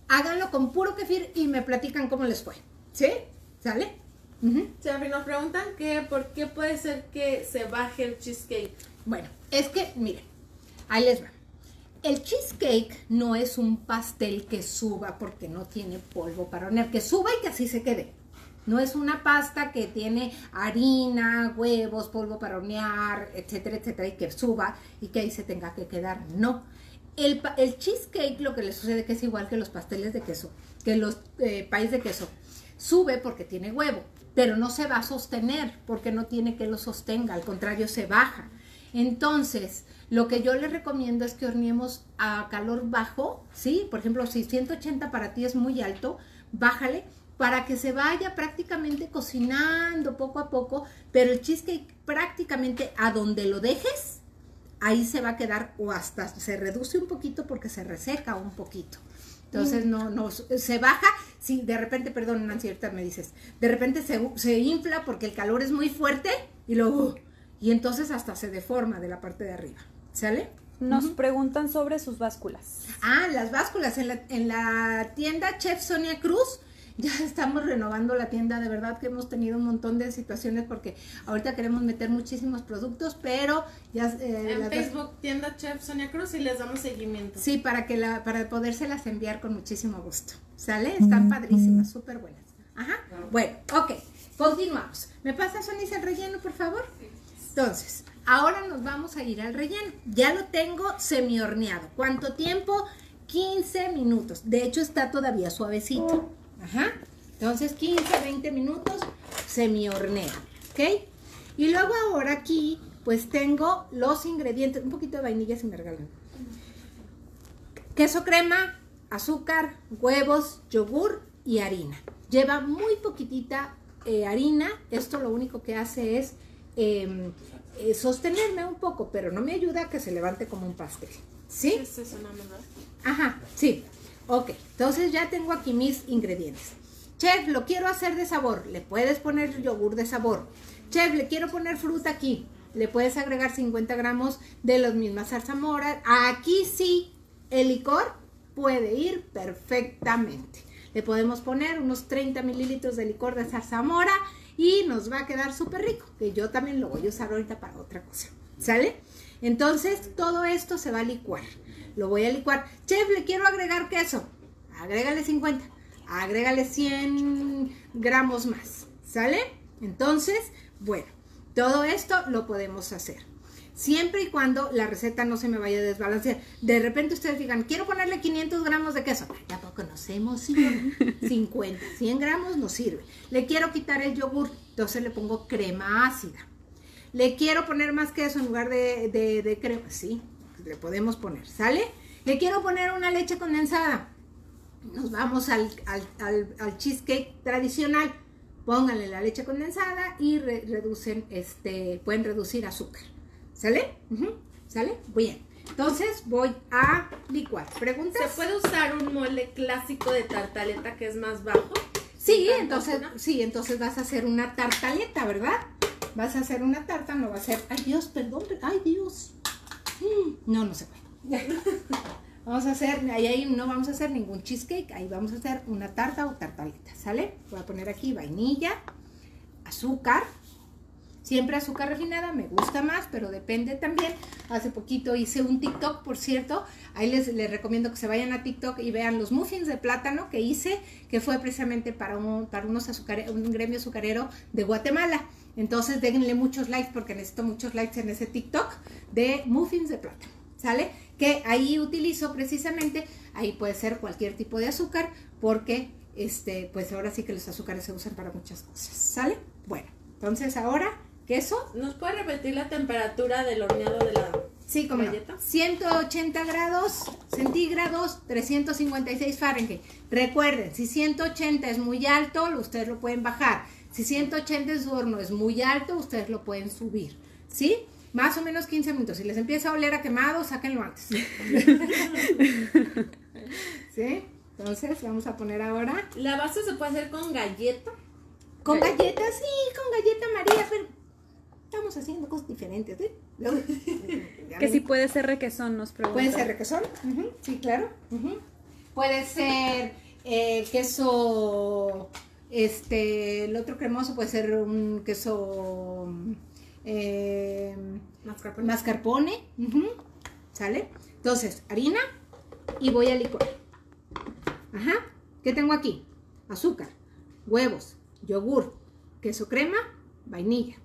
háganlo con puro kefir y me platican cómo les fue. ¿Sí? ¿Sale? Uh nos preguntan que por qué puede ser que se baje el cheesecake. Bueno, es que, miren, ahí les va. El cheesecake no es un pastel que suba porque no tiene polvo para hornear, que suba y que así se quede. No es una pasta que tiene harina, huevos, polvo para hornear, etcétera, etcétera, y que suba y que ahí se tenga que quedar. No. El, cheesecake lo que le sucede que es igual que los pasteles de queso, que los eh, países de queso. Sube porque tiene huevo, pero no se va a sostener porque no tiene que lo sostenga, al contrario se baja. Entonces, lo que yo les recomiendo es que horneemos a calor bajo, ¿sí? Por ejemplo, si 180 para ti es muy alto, bájale para que se vaya prácticamente cocinando poco a poco, pero el cheesecake prácticamente a donde lo dejes, ahí se va a quedar o hasta se reduce un poquito porque se reseca un poquito. Entonces mm. no, no, se baja, si de repente, perdón, Nancy, ahorita me dices, de repente se, se infla porque el calor es muy fuerte y luego, y entonces hasta se deforma de la parte de arriba. ¿Sale? Nos preguntan sobre sus básculas. Ah, las básculas. En la, en la tienda Chef Sonia Cruz ya estamos renovando la tienda, de verdad que hemos tenido un montón de situaciones porque ahorita queremos meter muchísimos productos, pero ya... Eh, en Facebook, tienda Chef Sonia Cruz y les damos seguimiento. Sí, para, que la, para podérselas enviar con muchísimo gusto. ¿Sale? Están padrísimas, súper buenas. Ajá. Bueno, ok, continuamos. ¿Me pasas, Sonis, el relleno, por favor? Entonces, ahora nos vamos a ir al relleno. Ya lo tengo semi horneado. ¿Cuánto tiempo? 15 minutos. De hecho, está todavía suavecito. Ajá. Entonces 15, 20 minutos semi hornea, ¿ok? Y luego ahora aquí pues tengo los ingredientes, un poquito de vainilla si me regalan. Queso crema, azúcar, huevos, yogur y harina. Lleva muy poquitita eh, harina, esto lo único que hace es em, eh, sostenerme un poco, pero no me ayuda a que se levante como un pastel. ¿Sí? ¿Es una Ajá, sí. Ok, entonces ya tengo aquí mis ingredientes. Chef, lo quiero hacer de sabor. Le puedes poner yogur de sabor. Chef, le quiero poner fruta aquí. Le puedes agregar 50 gramos de las mismas zarzamoras. Aquí sí, el licor puede ir perfectamente. Le podemos poner unos 30 mililitros de licor de zarzamora y nos va a quedar súper rico, que yo también lo voy a usar ahorita para otra cosa. ¿Sale? Entonces, todo esto se va a licuar lo voy a licuar. Chef, le quiero agregar queso. Agrégale 50. Agrégale 100 gramos más. ¿Sale? Entonces, bueno, todo esto lo podemos hacer. Siempre y cuando la receta no se me vaya a desbalancear. De repente ustedes digan, quiero ponerle 500 gramos de queso. Tampoco nos hemos 50, 100 gramos nos sirve. Le quiero quitar el yogur, entonces le pongo crema ácida. Le quiero poner más queso en lugar de, de crema. Sí, le podemos poner, ¿sale? Le quiero poner una leche condensada. Nos vamos al, cheesecake tradicional. Pónganle la leche condensada y reducen, este, pueden reducir azúcar. ¿Sale? ¿Sale? Bien. Entonces voy a licuar. ¿Preguntas? ¿Se puede usar un molde clásico de tartaleta que es más bajo? Sí, entonces, sí, entonces vas a hacer una tartaleta, ¿verdad? Vas a hacer una tarta, no va a ser. Ay Dios, perdón, ay Dios. No, no se puede. Vamos a hacer, ahí, no vamos a hacer ningún cheesecake, ahí vamos a hacer una tarta o tartaleta, ¿sale? Voy a poner aquí vainilla, azúcar, siempre azúcar refinada, me gusta más, pero depende también. Hace poquito hice un TikTok, por cierto, ahí les, recomiendo que se vayan a TikTok y vean los muffins de plátano que hice, que fue precisamente para un, para unos un gremio azucarero de Guatemala. Entonces déjenle muchos likes porque necesito muchos likes en ese TikTok de muffins de plátano, ¿sale? Que ahí utilizo precisamente, ahí puede ser cualquier tipo de azúcar porque este, pues ahora sí que los azúcares se usan para muchas cosas, ¿sale? Bueno, entonces ahora, queso. ¿Nos puede repetir la temperatura del horneado de la Sí, como 180 grados centígrados, 356 Fahrenheit. Recuerden, si 180 es muy alto, ustedes lo pueden bajar. Si 180 en su horno es muy alto, ustedes lo pueden subir, ¿sí? Más o menos 15 minutos. Si les empieza a oler a quemado, sáquenlo antes. ¿Sí? Entonces, vamos a poner ahora. ¿La base se puede hacer con galleta? Con galleta, sí, con galleta María, pero estamos haciendo cosas diferentes, ¿eh? que si puede ser requesón, nos preguntan. ¿Puede ser requesón? Sí, claro. Puede ser eh, queso este, el otro cremoso puede ser un queso eh, mascarpone. ¿Sale? Entonces, harina y voy a licuar. Ajá. ¿Qué tengo aquí? Azúcar, huevos, yogur, queso crema, vainilla.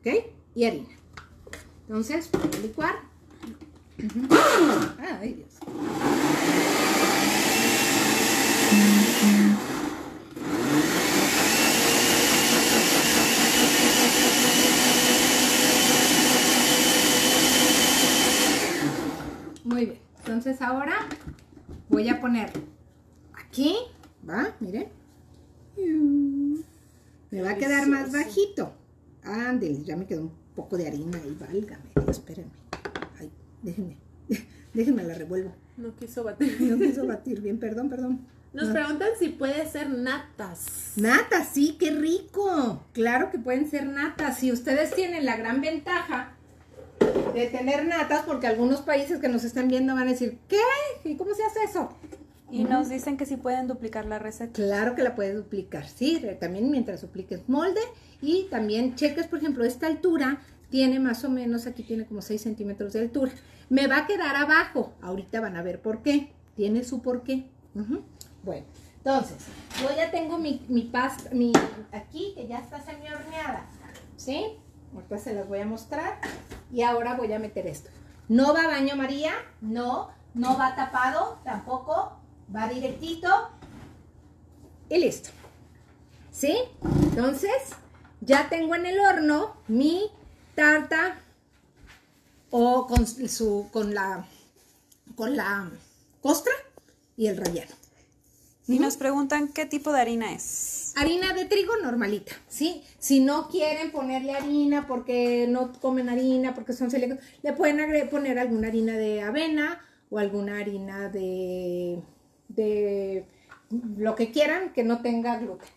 ¿Ok? Y harina. Entonces, voy a licuar. Ay, Dios. Muy bien. Entonces ahora voy a poner aquí, ¿va? Miren. Me va a quedar más bajito. Ándale, ya me quedó un poco de harina ahí, válgame, espérenme. Ay, déjenme, déjenme la revuelvo. No quiso batir. No quiso batir, bien, perdón, perdón. Nos preguntan si puede ser natas. Natas, sí, qué rico. Claro que pueden ser natas. Si ustedes tienen la gran ventaja de tener natas, porque algunos países que nos están viendo van a decir, ¿qué? ¿Y cómo se hace eso? Y nos dicen que sí pueden duplicar la receta. Claro que la puedes duplicar, sí, también mientras dupliques molde y también cheques, por ejemplo, esta altura tiene más o menos, aquí tiene como 6 centímetros de altura. Me va a quedar abajo, ahorita van a ver por qué, tiene su por qué. Bueno, entonces, yo ya tengo mi, mi pasta, mi, aquí que ya está semi horneada, ¿sí? Ahorita se las voy a mostrar y ahora voy a meter esto. No va a baño María, no, no va tapado tampoco, va directito y listo. ¿Sí? Entonces, ya tengo en el horno mi tarta o con su con la con la costra y el relleno. Y nos preguntan qué tipo de harina es. Harina de trigo normalita, ¿sí? Si no quieren ponerle harina porque no comen harina, porque son celíacos, le pueden poner alguna harina de avena o alguna harina de, de lo que quieran que no tenga gluten,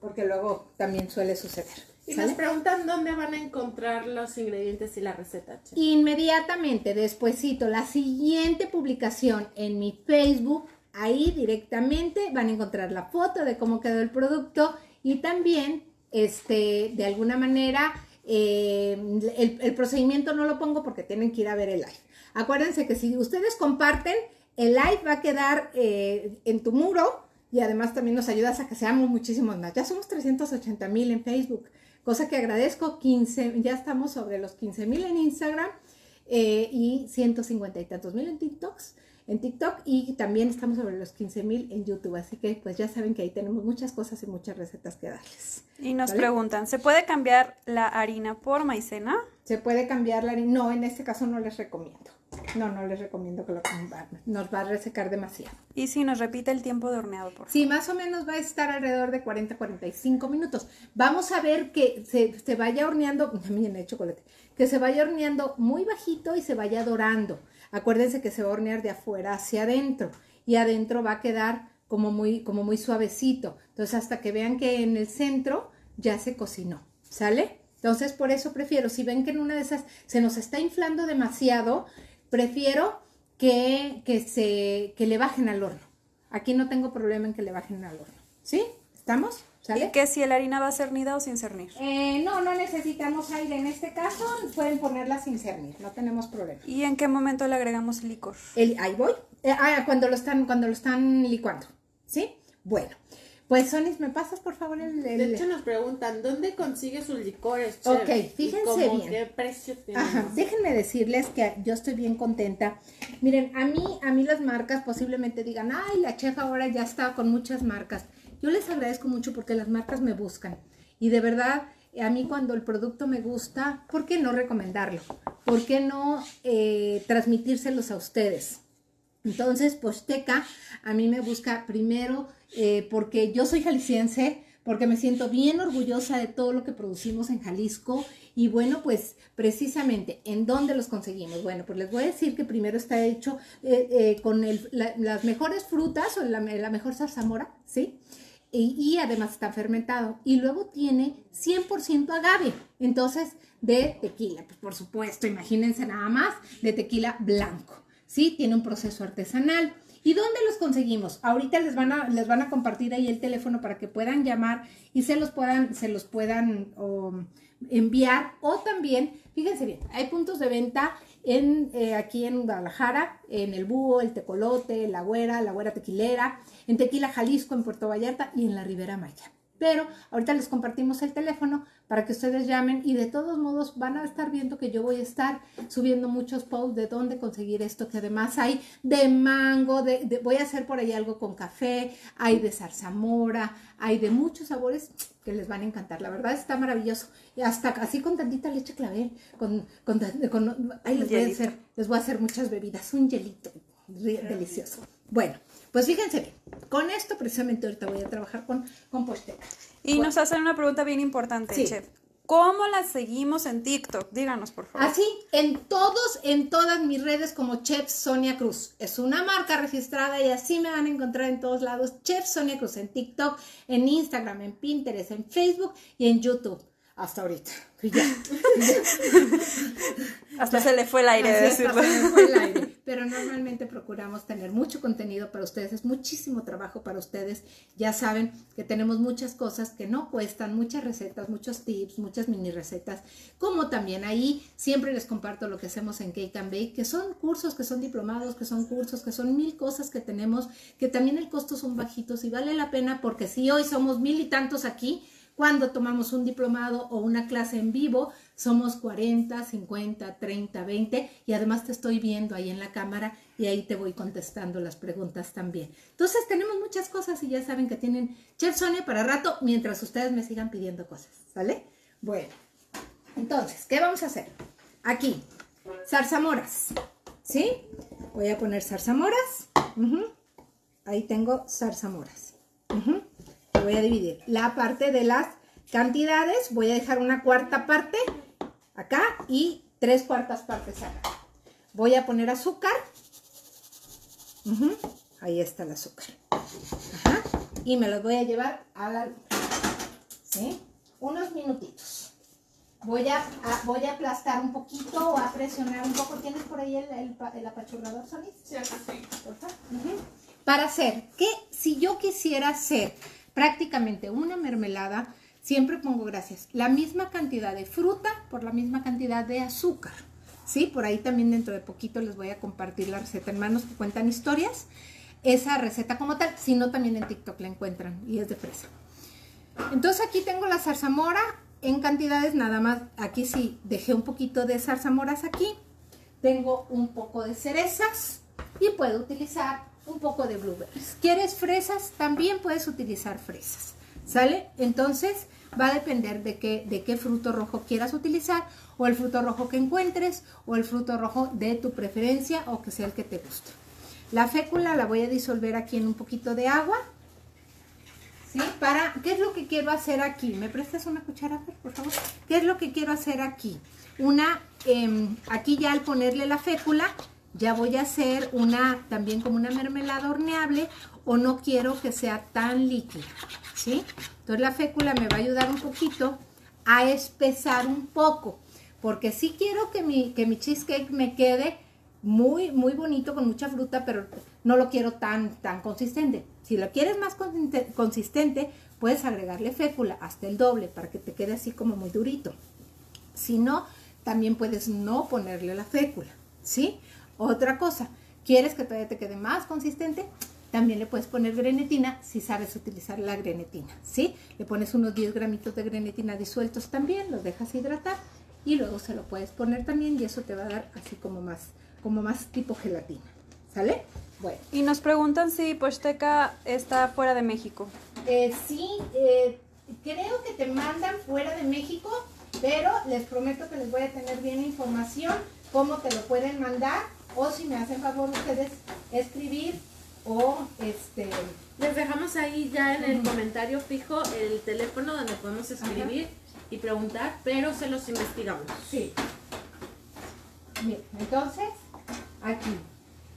porque luego también suele suceder. Y ¿sale? nos preguntan dónde van a encontrar los ingredientes y la receta, chef. Inmediatamente, despuesito, la siguiente publicación en mi Facebook, ahí directamente van a encontrar la foto de cómo quedó el producto y también, este, de alguna manera, eh, el, el procedimiento no lo pongo porque tienen que ir a ver el live. Acuérdense que si ustedes comparten, el live va a quedar eh, en tu muro y además también nos ayudas a que seamos muchísimos más. Ya somos 380 mil en Facebook, cosa que agradezco. 15, ya estamos sobre los 15 mil en Instagram eh, y 150 y tantos mil en TikToks. En TikTok y también estamos sobre los 15 mil en YouTube, así que pues ya saben que ahí tenemos muchas cosas y muchas recetas que darles. Y nos ¿Vale? preguntan, ¿se puede cambiar la harina por maicena? ¿Se puede cambiar la harina? No, en este caso no les recomiendo. No, no les recomiendo que lo compartan. Nos va a resecar demasiado. Y si nos repite el tiempo de horneado, por favor. Sí, más o menos va a estar alrededor de 40-45 minutos. Vamos a ver que se, se vaya horneando, también he chocolate, que se vaya horneando muy bajito y se vaya dorando. Acuérdense que se va a hornear de afuera hacia adentro y adentro va a quedar como muy, como muy suavecito. Entonces, hasta que vean que en el centro ya se cocinó, ¿sale? Entonces, por eso prefiero, si ven que en una de esas se nos está inflando demasiado, prefiero que, que, se, que le bajen al horno. Aquí no tengo problema en que le bajen al horno. ¿Sí? ¿Estamos? ¿Sale? Y que si la harina va cernida o sin cernir. Eh, no, no necesitamos aire. En este caso pueden ponerla sin cernir, no tenemos problema. ¿Y en qué momento le agregamos licor? El, ahí voy. Eh, ah, cuando lo están, cuando lo están licuando. ¿Sí? Bueno. Pues Sonis, ¿me pasas por favor el, el- De hecho, nos preguntan, ¿dónde consigue sus licores, chef? Ok, ¿Y fíjense cómo bien. ¿Qué precio tiene? Ajá, déjenme decirles que yo estoy bien contenta. Miren, a mí, a mí las marcas posiblemente digan, ay, la chef ahora ya está con muchas marcas. Yo les agradezco mucho porque las marcas me buscan. Y de verdad, a mí cuando el producto me gusta, ¿por qué no recomendarlo? ¿Por qué no eh, transmitírselos a ustedes? Entonces, Posteca a mí me busca primero eh, porque yo soy jalisciense, porque me siento bien orgullosa de todo lo que producimos en Jalisco. Y bueno, pues precisamente, ¿en dónde los conseguimos? Bueno, pues les voy a decir que primero está hecho eh, eh, con las mejores frutas o la, la mejor zarzamora, ¿sí? Y, y además está fermentado. Y luego tiene 100% agave. Entonces, de tequila, pues por supuesto, imagínense nada más, de tequila blanco. ¿Sí? Tiene un proceso artesanal. ¿Y dónde los conseguimos? Ahorita les van a, les van a compartir ahí el teléfono para que puedan llamar y se los puedan, se los puedan enviar. O también, fíjense bien, hay puntos de venta en, eh, aquí en Guadalajara, en El Búho, el Tecolote, La Güera, La Güera Tequilera, en Tequila, Jalisco, en Puerto Vallarta y en la Ribera Maya. Pero ahorita les compartimos el teléfono para que ustedes llamen y de todos modos van a estar viendo que yo voy a estar subiendo muchos posts de dónde conseguir esto, que además hay de mango, de, de- voy a hacer por ahí algo con café, hay de zarzamora, hay de muchos sabores que les van a encantar. La verdad está maravilloso. Y hasta así con tantita leche clavel, con, con, con- ahí les voy a hacer, les voy a hacer muchas bebidas, un hielito delicioso. Bueno, pues fíjense bien, con esto precisamente ahorita voy a trabajar con, con Posteca. Y nos hacen una pregunta bien importante, Sí. chef. ¿Cómo la seguimos en TikTok? Díganos, por favor. Así, en todos, en todas mis redes como Chef Sonia Cruz. Es una marca registrada y así me van a encontrar en todos lados. Chef Sonia Cruz en TikTok, en Instagram, en Pinterest, en Facebook y en YouTube. Hasta ahorita. Ya. Hasta se le fue el aire de decirlo. se me fue el aire. Pero normalmente procuramos tener mucho contenido para ustedes, es muchísimo trabajo para ustedes. Ya saben que tenemos muchas cosas que no cuestan, muchas recetas, muchos tips, muchas mini recetas, como también ahí siempre les comparto lo que hacemos en Cake and Bake, que son cursos, que son diplomados, que son cursos, que son mil cosas que tenemos, que también el costo son bajitos y vale la pena porque si hoy somos mil y tantos aquí, cuando tomamos un diplomado o una clase en vivo, somos 40, 50, 30, 20 y además te estoy viendo ahí en la cámara y ahí te voy contestando las preguntas también. Entonces tenemos muchas cosas y ya saben que tienen Chef para rato mientras ustedes me sigan pidiendo cosas, ¿sale? Bueno, entonces, ¿qué vamos a hacer? Aquí, zarzamoras, ¿sí? Voy a poner zarzamoras. Ahí tengo zarzamoras. voy a dividir. La parte de las cantidades, voy a dejar una cuarta parte acá y tres cuartas partes acá. Voy a poner azúcar. Ahí está el azúcar. Ajá. Y me los voy a llevar a la. ¿Sí? Unos minutitos. Voy a, a- voy a aplastar un poquito o a presionar un poco. ¿Tienes por ahí el, el, pa- el apachurrador, Sonis? Sí, acá sí. Porfa. Ujú. Para hacer, que si yo quisiera hacer prácticamente una mermelada, siempre pongo gracias, la misma cantidad de fruta por la misma cantidad de azúcar. Sí, por ahí también dentro de poquito les voy a compartir la receta en manos que cuentan historias. Esa receta como tal, si no también en TikTok la encuentran y es de fresa. Entonces aquí tengo la zarzamora en cantidades nada más. Aquí sí dejé un poquito de zarzamoras aquí. Tengo un poco de cerezas y puedo utilizar un poco de blueberries. ¿Quieres fresas? También puedes utilizar fresas. ¿Sale? Entonces va a depender de qué, de qué fruto rojo quieras utilizar o el fruto rojo que encuentres o el fruto rojo de tu preferencia o que sea el que te guste. La fécula la voy a disolver aquí en un poquito de agua. ¿Sí? Para, ¿qué es lo que quiero hacer aquí? ¿Me prestas una cuchara, por favor? ¿Qué es lo que quiero hacer aquí? Una, em, aquí ya al ponerle la fécula, ya voy a hacer una, también como una mermelada horneable, o no quiero que sea tan líquida, ¿sí? Entonces la fécula me va a ayudar un poquito a espesar un poco, porque sí quiero que mi, que mi cheesecake me quede muy, muy bonito con mucha fruta, pero no lo quiero tan, tan consistente. Si lo quieres más consiste- consistente, puedes agregarle fécula hasta el doble para que te quede así como muy durito. Si no, también puedes no ponerle la fécula, ¿sí? Otra cosa, ¿quieres que todavía te quede más consistente? También le puedes poner grenetina si sabes utilizar la grenetina, ¿sí? Le pones unos 10 gramitos de grenetina disueltos también, los dejas hidratar y luego se lo puedes poner también y eso te va a dar así como más, como más tipo gelatina, ¿sale? Bueno. Y nos preguntan si Posteca está fuera de México. Eh, sí, eh, creo que te mandan fuera de México, pero les prometo que les voy a tener bien información, cómo te lo pueden mandar, o si me hacen favor ustedes escribir, o este, Les dejamos ahí ya en el comentario fijo el teléfono donde podemos escribir y preguntar, pero se los investigamos. sí. Bien, entonces, aquí.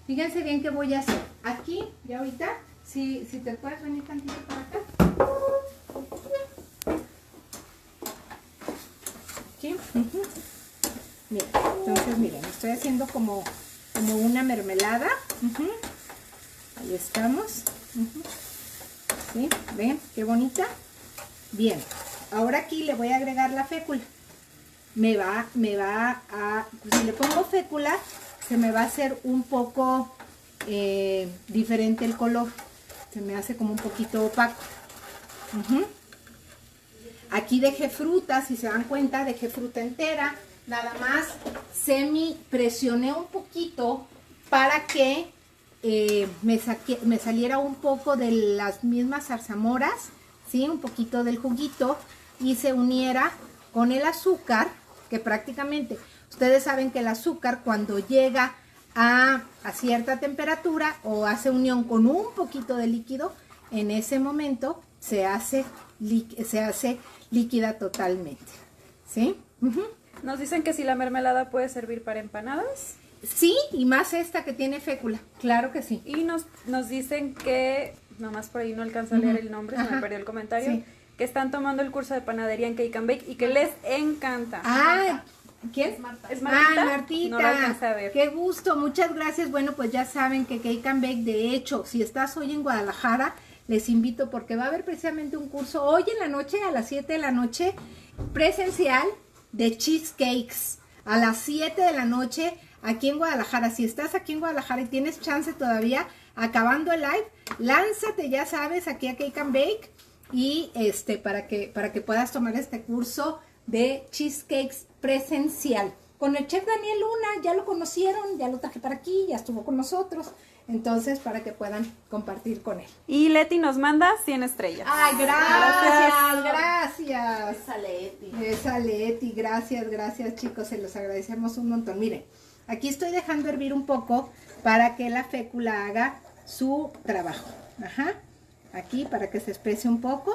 Fíjense bien qué voy a hacer. Aquí, ya ahorita, si, si te puedes venir tantito para acá. Aquí. Ujú. Mira, entonces miren, estoy haciendo como, como una mermelada. Ujú. Ahí estamos. ¿Sí? ¿Ven? Qué bonita. Bien. Ahora aquí le voy a agregar la fécula. Me va, me va a, si le pongo fécula, se me va a hacer un poco eh, diferente el color. Se me hace como un poquito opaco. Aquí dejé fruta, si se dan cuenta, dejé fruta entera. Nada más semi presioné un poquito para que eh, me, saliera un poco de las mismas zarzamoras, ¿sí? Un poquito del juguito y se uniera con el azúcar, que prácticamente, ustedes saben que el azúcar cuando llega a, cierta temperatura o hace unión con un poquito de líquido, en ese momento se hace, se hace líquida totalmente, ¿sí? Nos dicen que si la mermelada puede servir para empanadas. Sí, y más esta que tiene fécula, claro que sí. Y nos, nos dicen que, nomás por ahí no alcanza a leer el nombre, se me perdió el comentario, Sí. que están tomando el curso de panadería en Cake and Bake y que les encanta. Ah, ¿Quién? Es Marta. Es Martita. Ah, Martita. No la alcancé a ver. Qué gusto, muchas gracias. Bueno, pues ya saben que Cake and Bake, de hecho, si estás hoy en Guadalajara, les invito porque va a haber precisamente un curso hoy en la noche, a las 7 de la noche, presencial de cheesecakes. A las 7 de la noche aquí en Guadalajara. Si estás aquí en Guadalajara y tienes chance todavía, acabando el live, lánzate, ya sabes, aquí a Cake and Bake y este para que para que puedas tomar este curso de cheesecakes presencial con el chef Daniel Luna, ya lo conocieron, ya lo traje para aquí, ya estuvo con nosotros, entonces para que puedan compartir con él. Y Leti nos manda 100 estrellas. Ay, gracias, gracias. Esa Leti. Esa Leti, gracias, gracias chicos, se los agradecemos un montón. Miren, aquí estoy dejando hervir un poco para que la fécula haga su trabajo. Ajá, aquí para que se espese un poco.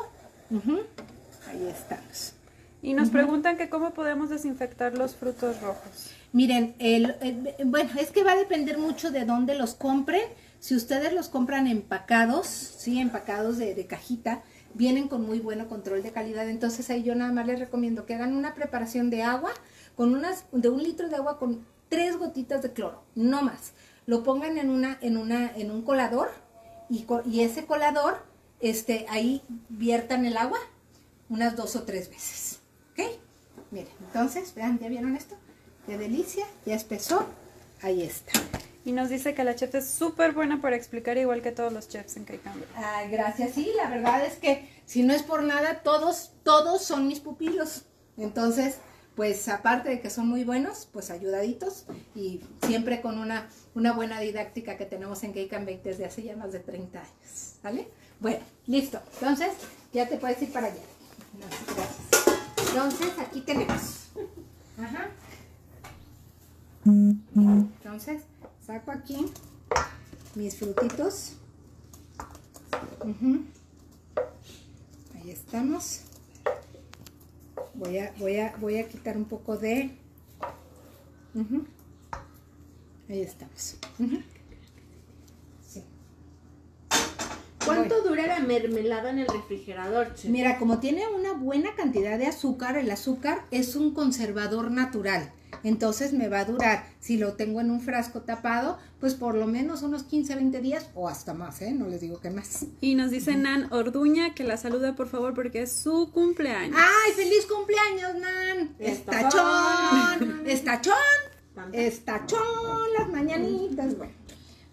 Ahí estamos. Y nos preguntan que cómo podemos desinfectar los frutos rojos. Miren, el, el- bueno, es que va a depender mucho de dónde los compren. Si ustedes los compran empacados, sí, empacados de, de cajita, vienen con muy buen control de calidad. Entonces ahí yo nada más les recomiendo que hagan una preparación de agua con unas, de un litro de agua con tres gotitas de cloro, no más. Lo pongan en una, en una, en un colador y, y ese colador, este, ahí viertan el agua unas dos o tres veces. ¿Ok? Miren, entonces, vean, ¿ya vieron esto? Qué delicia, ya espesó. Ahí está. Y nos dice que la chef es súper buena para explicar igual que todos los chefs en Bake. Ay, gracias. Sí, la verdad es que si no es por nada, todos, todos son mis pupilos. Entonces, pues aparte de que son muy buenos, pues ayudaditos y siempre con una, una buena didáctica que tenemos en Cake and Bake desde hace ya más de 30 años. ¿Vale? Bueno, listo. Entonces, ya te puedes ir para allá. Entonces, aquí tenemos. Ajá. Entonces, saco aquí mis frutitos. Ujú. Ahí estamos. Voy a, voy a, voy a quitar un poco de. Ahí estamos. Sí. ¿Cuánto dura la mermelada en el refrigerador? Mira, como tiene una buena cantidad de azúcar, el azúcar es un conservador natural. Entonces me va a durar, si lo tengo en un frasco tapado, pues por lo menos unos 15, 20 días o hasta más, ¿eh? No les digo que más. Y nos dice Nan Orduña que la saluda por favor porque es su cumpleaños. ¡Ay, feliz cumpleaños, Nan! ¡Estachón! ¡Estachón! ¡Estachón! Las mañanitas. Bueno,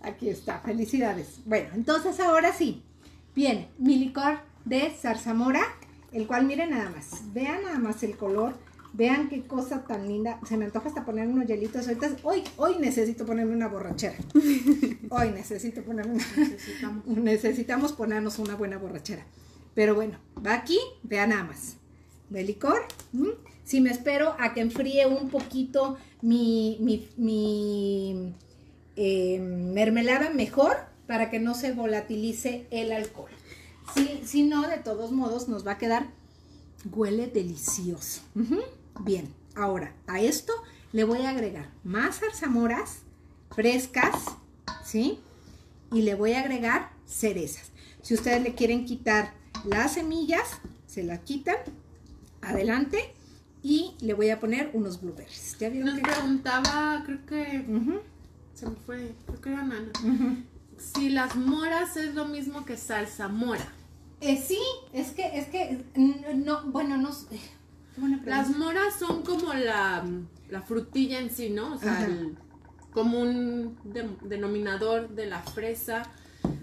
aquí está. Felicidades. Bueno, entonces ahora sí. Viene mi licor de zarzamora, el cual miren nada más. Vean nada más el color. Vean qué cosa tan linda. Se me antoja hasta poner unos hielitos. Ahorita, hoy, hoy necesito ponerme una borrachera. Hoy necesito ponerme una... Necesitamos. Necesitamos ponernos una buena borrachera. Pero bueno, va aquí, vean nada más. De licor. Si me espero a que enfríe un poquito mi, mi, mi, eh, mermelada mejor para que no se volatilice el alcohol. Si, si no, de todos modos nos va a quedar, huele delicioso. Ujú. Bien, ahora a esto le voy a agregar más zarzamoras frescas, ¿sí? Y le voy a agregar cerezas. Si ustedes le quieren quitar las semillas, se las quitan, adelante, y le voy a poner unos blueberries. ¿Ya vieron Nos que- preguntaba, creo que se me fue, creo que era Nana. Si las moras es lo mismo que salsa mora. Eh, sí, es que, es que, no, bueno, no Las moras son como la, la frutilla en sí, ¿no? O sea, el- como un de- denominador de la fresa,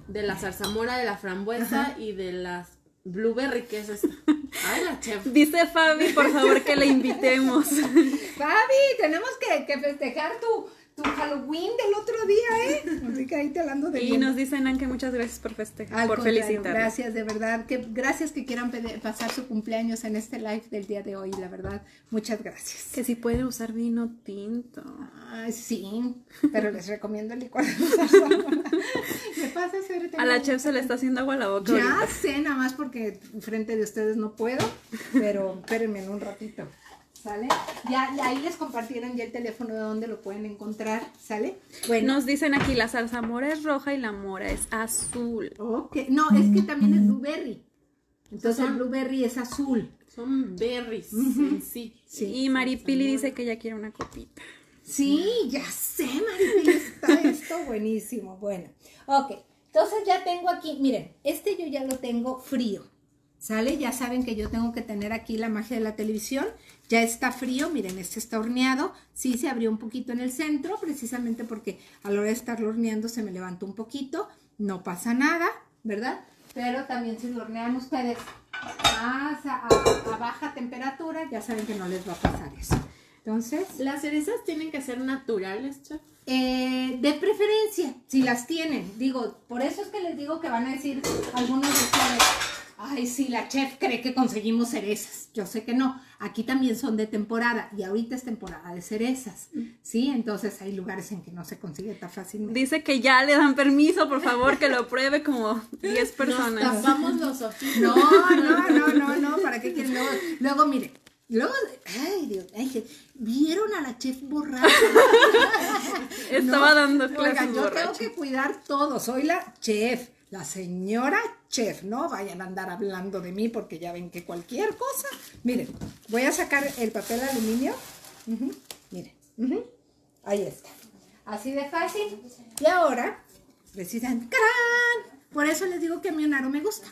de la zarzamora, de la frambuesa Ajá. y de las blueberry, que es esta. Ay, la chef. Dice Fabi, por favor, que le invitemos. Fabi, tenemos que, que festejar tu, tu Halloween del otro día, ¿eh? Así que ahí te hablando de Y bien. nos dicen Nan que muchas gracias por festejar, por felicitar. Gracias, de verdad. Que, gracias que quieran pasar su cumpleaños en este live del día de hoy, la verdad. Muchas gracias. Que si puede usar vino tinto. Ay, sí, pero les recomiendo el zarzamora. ¿Qué pasa? A la chef se le está haciendo agua a la boca. Ya ahorita. sé, nada más porque frente de ustedes no puedo, pero espérenme en un ratito. ¿Sale? Ya, ahí les compartieron ya el teléfono de donde lo pueden encontrar, ¿sale? Bueno, Nos dicen aquí, la zarzamora es roja y la mora es azul. ok. No, es que también es blueberry. Entonces el blueberry es azul. Son berries en sí. y Maripili dice que ya quiere una copita. Sí, ya sé, Maripili, está esto buenísimo. Bueno, ok. Entonces ya tengo aquí, miren, este yo ya lo tengo frío. ¿Sale? Ya saben que yo tengo que tener aquí la magia de la televisión. Ya está frío, miren, este está horneado. Sí se abrió un poquito en el centro, precisamente porque a la hora de estarlo horneando se me levantó un poquito. No pasa nada, ¿verdad? Pero también si lo hornean ustedes a, a, baja temperatura, ya saben que no les va a pasar eso. Entonces... ¿Las cerezas tienen que ser naturales, chef? Eh, de preferencia, si las tienen. Digo, por eso es que les digo que van a decir algunos de ustedes ay, sí, la chef cree que conseguimos cerezas. Yo sé que no. Aquí también son de temporada y ahorita es temporada de cerezas, ¿sí? Entonces hay lugares en que no se consigue tan fácilmente. Dice que ya le dan permiso, por favor, que lo pruebe como 10 personas. Nos tapamos los ojos. No, no, no, no, no, ¿para qué quieren? Luego, luego mire, Luego, ay Dios, ay, vieron a la chef borracha. Estaba dando clases Oigan, yo tengo que cuidar todo, soy la chef la señora chef, no vayan a andar hablando de mí porque ya ven que cualquier cosa. Miren, voy a sacar el papel aluminio. miren, ahí está. Así de fácil. Y ahora, precisan, ¡carán! Por eso les digo que a mí me gusta.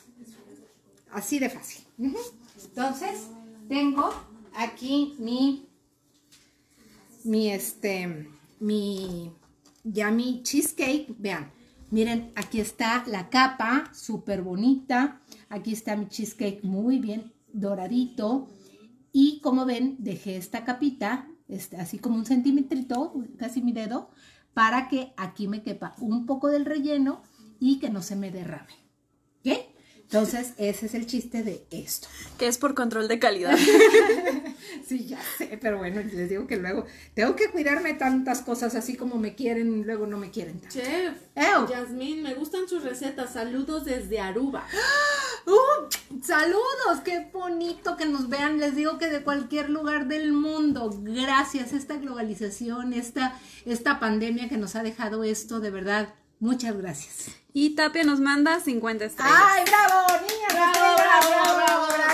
Así de fácil. Entonces, tengo aquí mi, mi, este, mi, ya mi cheesecake. Vean, Miren, aquí está la capa, súper bonita. Aquí está mi cheesecake muy bien doradito. Y como ven, dejé esta capita, este, así como un centímetrito, casi mi dedo, para que aquí me quepa un poco del relleno y que no se me derrame. ¿Qué? Entonces, ese es el chiste de esto. Que es por control de calidad. sí, ya sé, pero bueno, les digo que luego tengo que cuidarme tantas cosas así como me quieren y luego no me quieren tanto. Chef, Yasmín, me gustan sus recetas. Saludos desde Aruba. ¡Uh! saludos, qué bonito que nos vean. Les digo que de cualquier lugar del mundo, gracias a esta globalización, esta, esta pandemia que nos ha dejado esto, de verdad, muchas gracias. Y Tapia nos manda 50 estrellas. ¡Ay, bravo, niña! Bravo, bravo, bravo, bravo.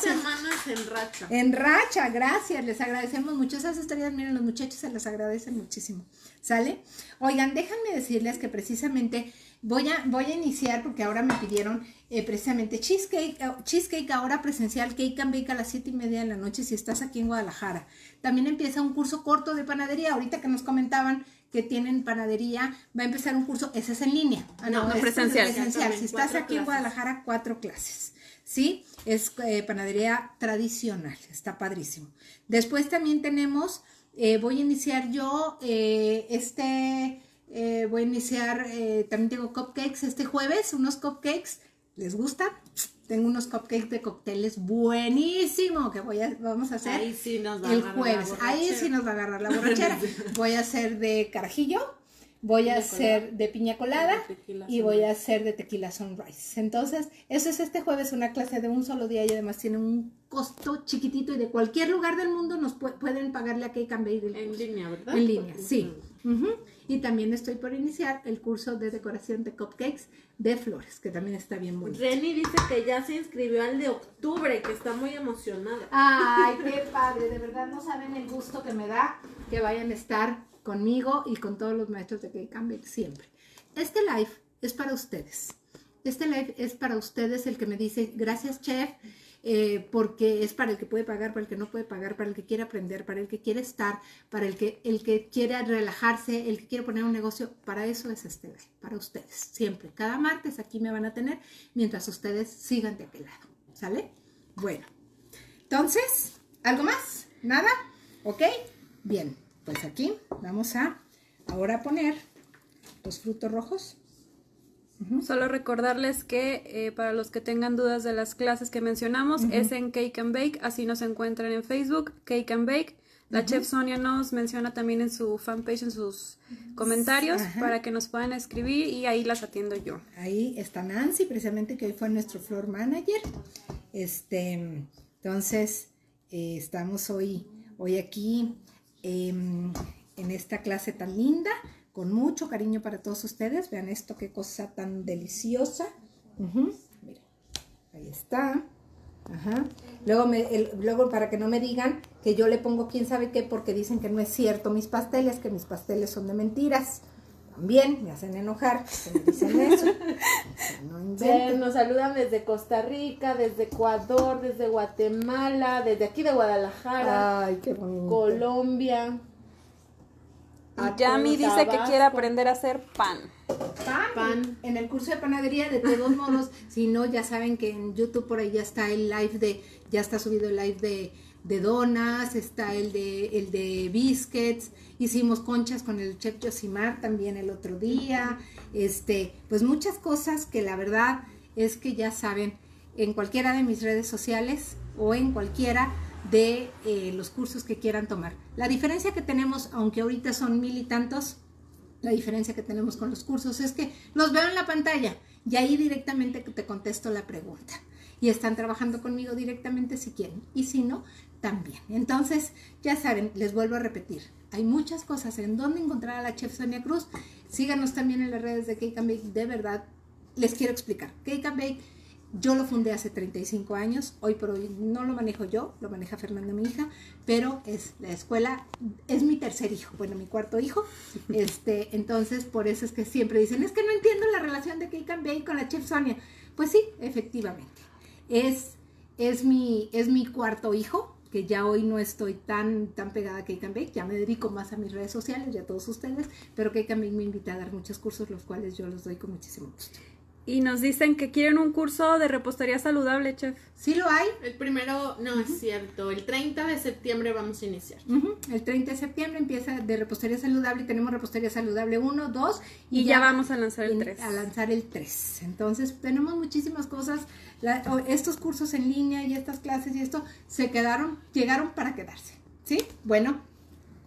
Seis semanas en racha. En racha, gracias. Les agradecemos mucho esas estrellas. Miren, los muchachos se las agradecen muchísimo. ¿Sale? Oigan, déjenme decirles que precisamente voy a, voy a iniciar porque ahora me pidieron eh, precisamente cheesecake, eh, cheesecake ahora presencial, cake and bake a las siete y media de la noche si estás aquí en Guadalajara. También empieza un curso corto de panadería. Ahorita que nos comentaban que tienen panadería, va a empezar un curso, ese es en línea. Ah, no, no, presencial. Si estás aquí en Guadalajara, cuatro clases. ¿Sí? Es eh, panadería tradicional, está padrísimo. Después también tenemos, eh, voy a iniciar yo eh, este, voy a iniciar, también tengo cupcakes este jueves, unos cupcakes, ¿les gusta? Tengo unos cupcakes de cócteles buenísimo que voy a, vamos a hacer Ahí sí nos va el jueves. Ahí sí nos va a agarrar la borrachera. voy a hacer de carajillo, voy a hacer de piña colada y voy a hacer de tequila sunrise. Entonces, eso es este jueves, una clase de un solo día y además tiene un costo chiquitito y de cualquier lugar del mundo nos pueden pagarle a Cake and En línea, ¿verdad? En línea, sí. Y también estoy por iniciar el curso de decoración de cupcakes de flores, que también está bien bonito. Reni dice que ya se inscribió al de octubre, que está muy emocionada. Ay, qué padre, de verdad no saben el gusto que me da que vayan a estar conmigo y con todos los maestros de Cake and siempre. Este live es para ustedes. Este live es para ustedes el que me dice, gracias chef, eh, porque es para el que puede pagar, para el que no puede pagar, para el que quiere aprender, para el que quiere estar, para el que, el que quiere relajarse, el que quiere poner un negocio, para eso es este live, para ustedes, siempre. Cada martes aquí me van a tener mientras ustedes sigan de aquel lado, ¿sale? Bueno, entonces, ¿algo más? ¿Nada? ¿Ok? Bien, pues aquí vamos a ahora poner los frutos rojos. Solo recordarles que eh, para los que tengan dudas de las clases que mencionamos, es en Cake and Bake, así nos encuentran en Facebook, Cake and Bake. La chef Sonia nos menciona también en su fanpage, en sus comentarios, para que nos puedan escribir y ahí las atiendo yo. Ahí está Nancy, precisamente que hoy fue nuestro floor manager. Este, entonces, eh, estamos hoy, hoy aquí em, en esta clase tan linda con mucho cariño para todos ustedes. Vean esto, qué cosa tan deliciosa. ahí está. Luego, me, luego para que no me digan que yo le pongo quién sabe qué porque dicen que no es cierto mis pasteles, que mis pasteles son de mentiras. También me hacen enojar, que me dicen eso. No nos saludan desde Costa Rica, desde Ecuador, desde Guatemala, desde aquí de Guadalajara, Ay, qué bonito. Colombia. Yami dice que quiere aprender a hacer pan. Pan, Pan. En el curso de panadería, de todos modos, si no, ya saben que en YouTube por ahí ya está el live de, ya está subido el live de, de donas, está el de, el de biscuits, hicimos conchas con el chef Josimar también el otro día, este, pues muchas cosas que la verdad es que ya saben, en cualquiera de mis redes sociales o en cualquiera de eh, los cursos que quieran tomar. La diferencia que tenemos, aunque ahorita son mil y tantos, la diferencia que tenemos con los cursos es que los veo en la pantalla y ahí directamente te contesto la pregunta. Y están trabajando conmigo directamente si quieren. Y si no, también. Entonces, ya saben, les vuelvo a repetir. Hay muchas cosas en donde encontrar a la chef Sonia Cruz. Síganos también en las redes de Cake and Bake. De verdad, les quiero explicar. Cake and Bake yo lo fundé hace 35 años, hoy por hoy no lo manejo yo, lo maneja Fernanda, mi hija, pero es la escuela, es mi tercer hijo, bueno, mi cuarto hijo, este, entonces por eso es que siempre dicen, es que no entiendo la relación de and Bake con la chef Sonia. Pues sí, efectivamente, es, es, mi, es mi cuarto hijo, que ya hoy no estoy tan, tan pegada a Cake and Bake, ya me dedico más a mis redes sociales y a todos ustedes, pero Cake and Bake me invita a dar muchos cursos, los cuales yo los doy con muchísimo gusto. Y nos dicen que quieren un curso de repostería saludable, chef. ¿Sí lo hay? El primero, no es cierto, el 30 de septiembre vamos a iniciar. El 30 de septiembre empieza de repostería saludable y tenemos repostería saludable 1, 2 Y, ya, vamos a lanzar el en- 3. a lanzar el 3. Entonces tenemos muchísimas cosas. La- estos cursos en línea y estas clases y esto se quedaron, llegaron para quedarse. ¿Sí? Bueno,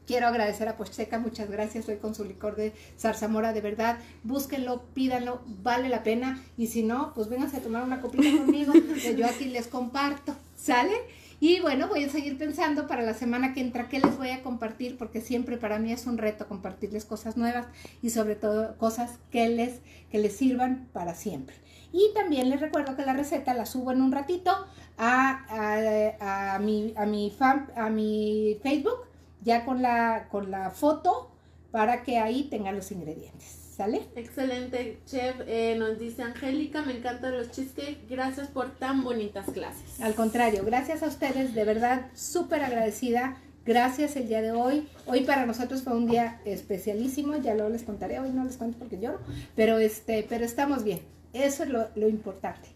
quiero agradecer a Pocheca, muchas gracias. Soy con su licor de zarzamora, de verdad. Búsquenlo, pídanlo, vale la pena. Y si no, pues vénganse a tomar una copita conmigo, que yo aquí les comparto. ¿Sale? Y bueno, voy a seguir pensando para la semana que entra qué les voy a compartir, porque siempre para mí es un reto compartirles cosas nuevas y sobre todo cosas que les, que les sirvan para siempre. Y también les recuerdo que la receta la subo en un ratito a, a, a mi, a, mi fan, a mi Facebook, ya con la, con la foto, para que ahí tengan los ingredientes. ¿Sale? Excelente, chef. Eh, nos dice Angélica, me encantan los cheesecake. Gracias por tan bonitas clases. Al contrario, gracias a ustedes, de verdad, súper agradecida. Gracias el día de hoy. Hoy para nosotros fue un día especialísimo, ya luego les contaré, hoy no les cuento porque lloro, pero, este, pero estamos bien. Eso es lo, lo importante.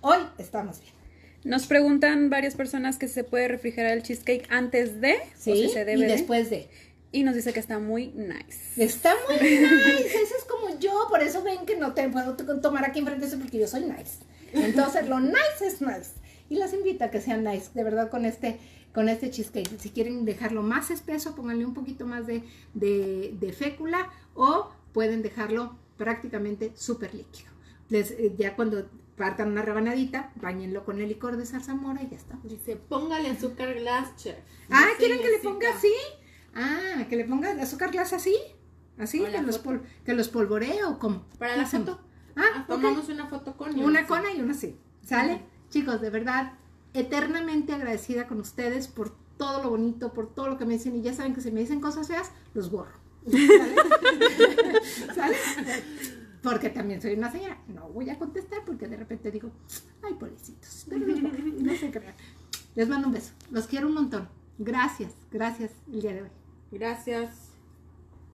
Hoy estamos bien. Nos preguntan varias personas que se puede refrigerar el cheesecake antes de, Sí, o si se debe y de. después de. Y nos dice que está muy nice. Está muy nice, eso es como yo, por eso ven que no te puedo tomar aquí enfrente de eso porque yo soy nice. Entonces lo nice es nice. Y las invito a que sean nice, de verdad, con este, con este cheesecake. Si quieren dejarlo más espeso, pónganle un poquito más de, de, de fécula o pueden dejarlo prácticamente súper líquido. Les, eh, ya cuando partan una rebanadita, bañenlo con el licor de zarzamora y ya está. Dice, póngale azúcar glass, chef. Ah, ¿quieren que le ponga así? Ah, que le ponga azúcar glass así. Así, que los, pol- que los polvoree o como. Para la foto. Ah, Ah, tomamos una foto con y Una cona y una así. ¿Sale? Chicos, de verdad, eternamente agradecida con ustedes por todo lo bonito, por todo lo que me dicen. Y ya saben que si me dicen cosas feas, los borro. ¿Sale? ¿Sale? Porque también soy una señora. No voy a contestar porque de repente digo, ay, pobrecitos. Pero borro, no se crean. Les mando un beso. Los quiero un montón. Gracias, gracias el día de hoy. Gracias.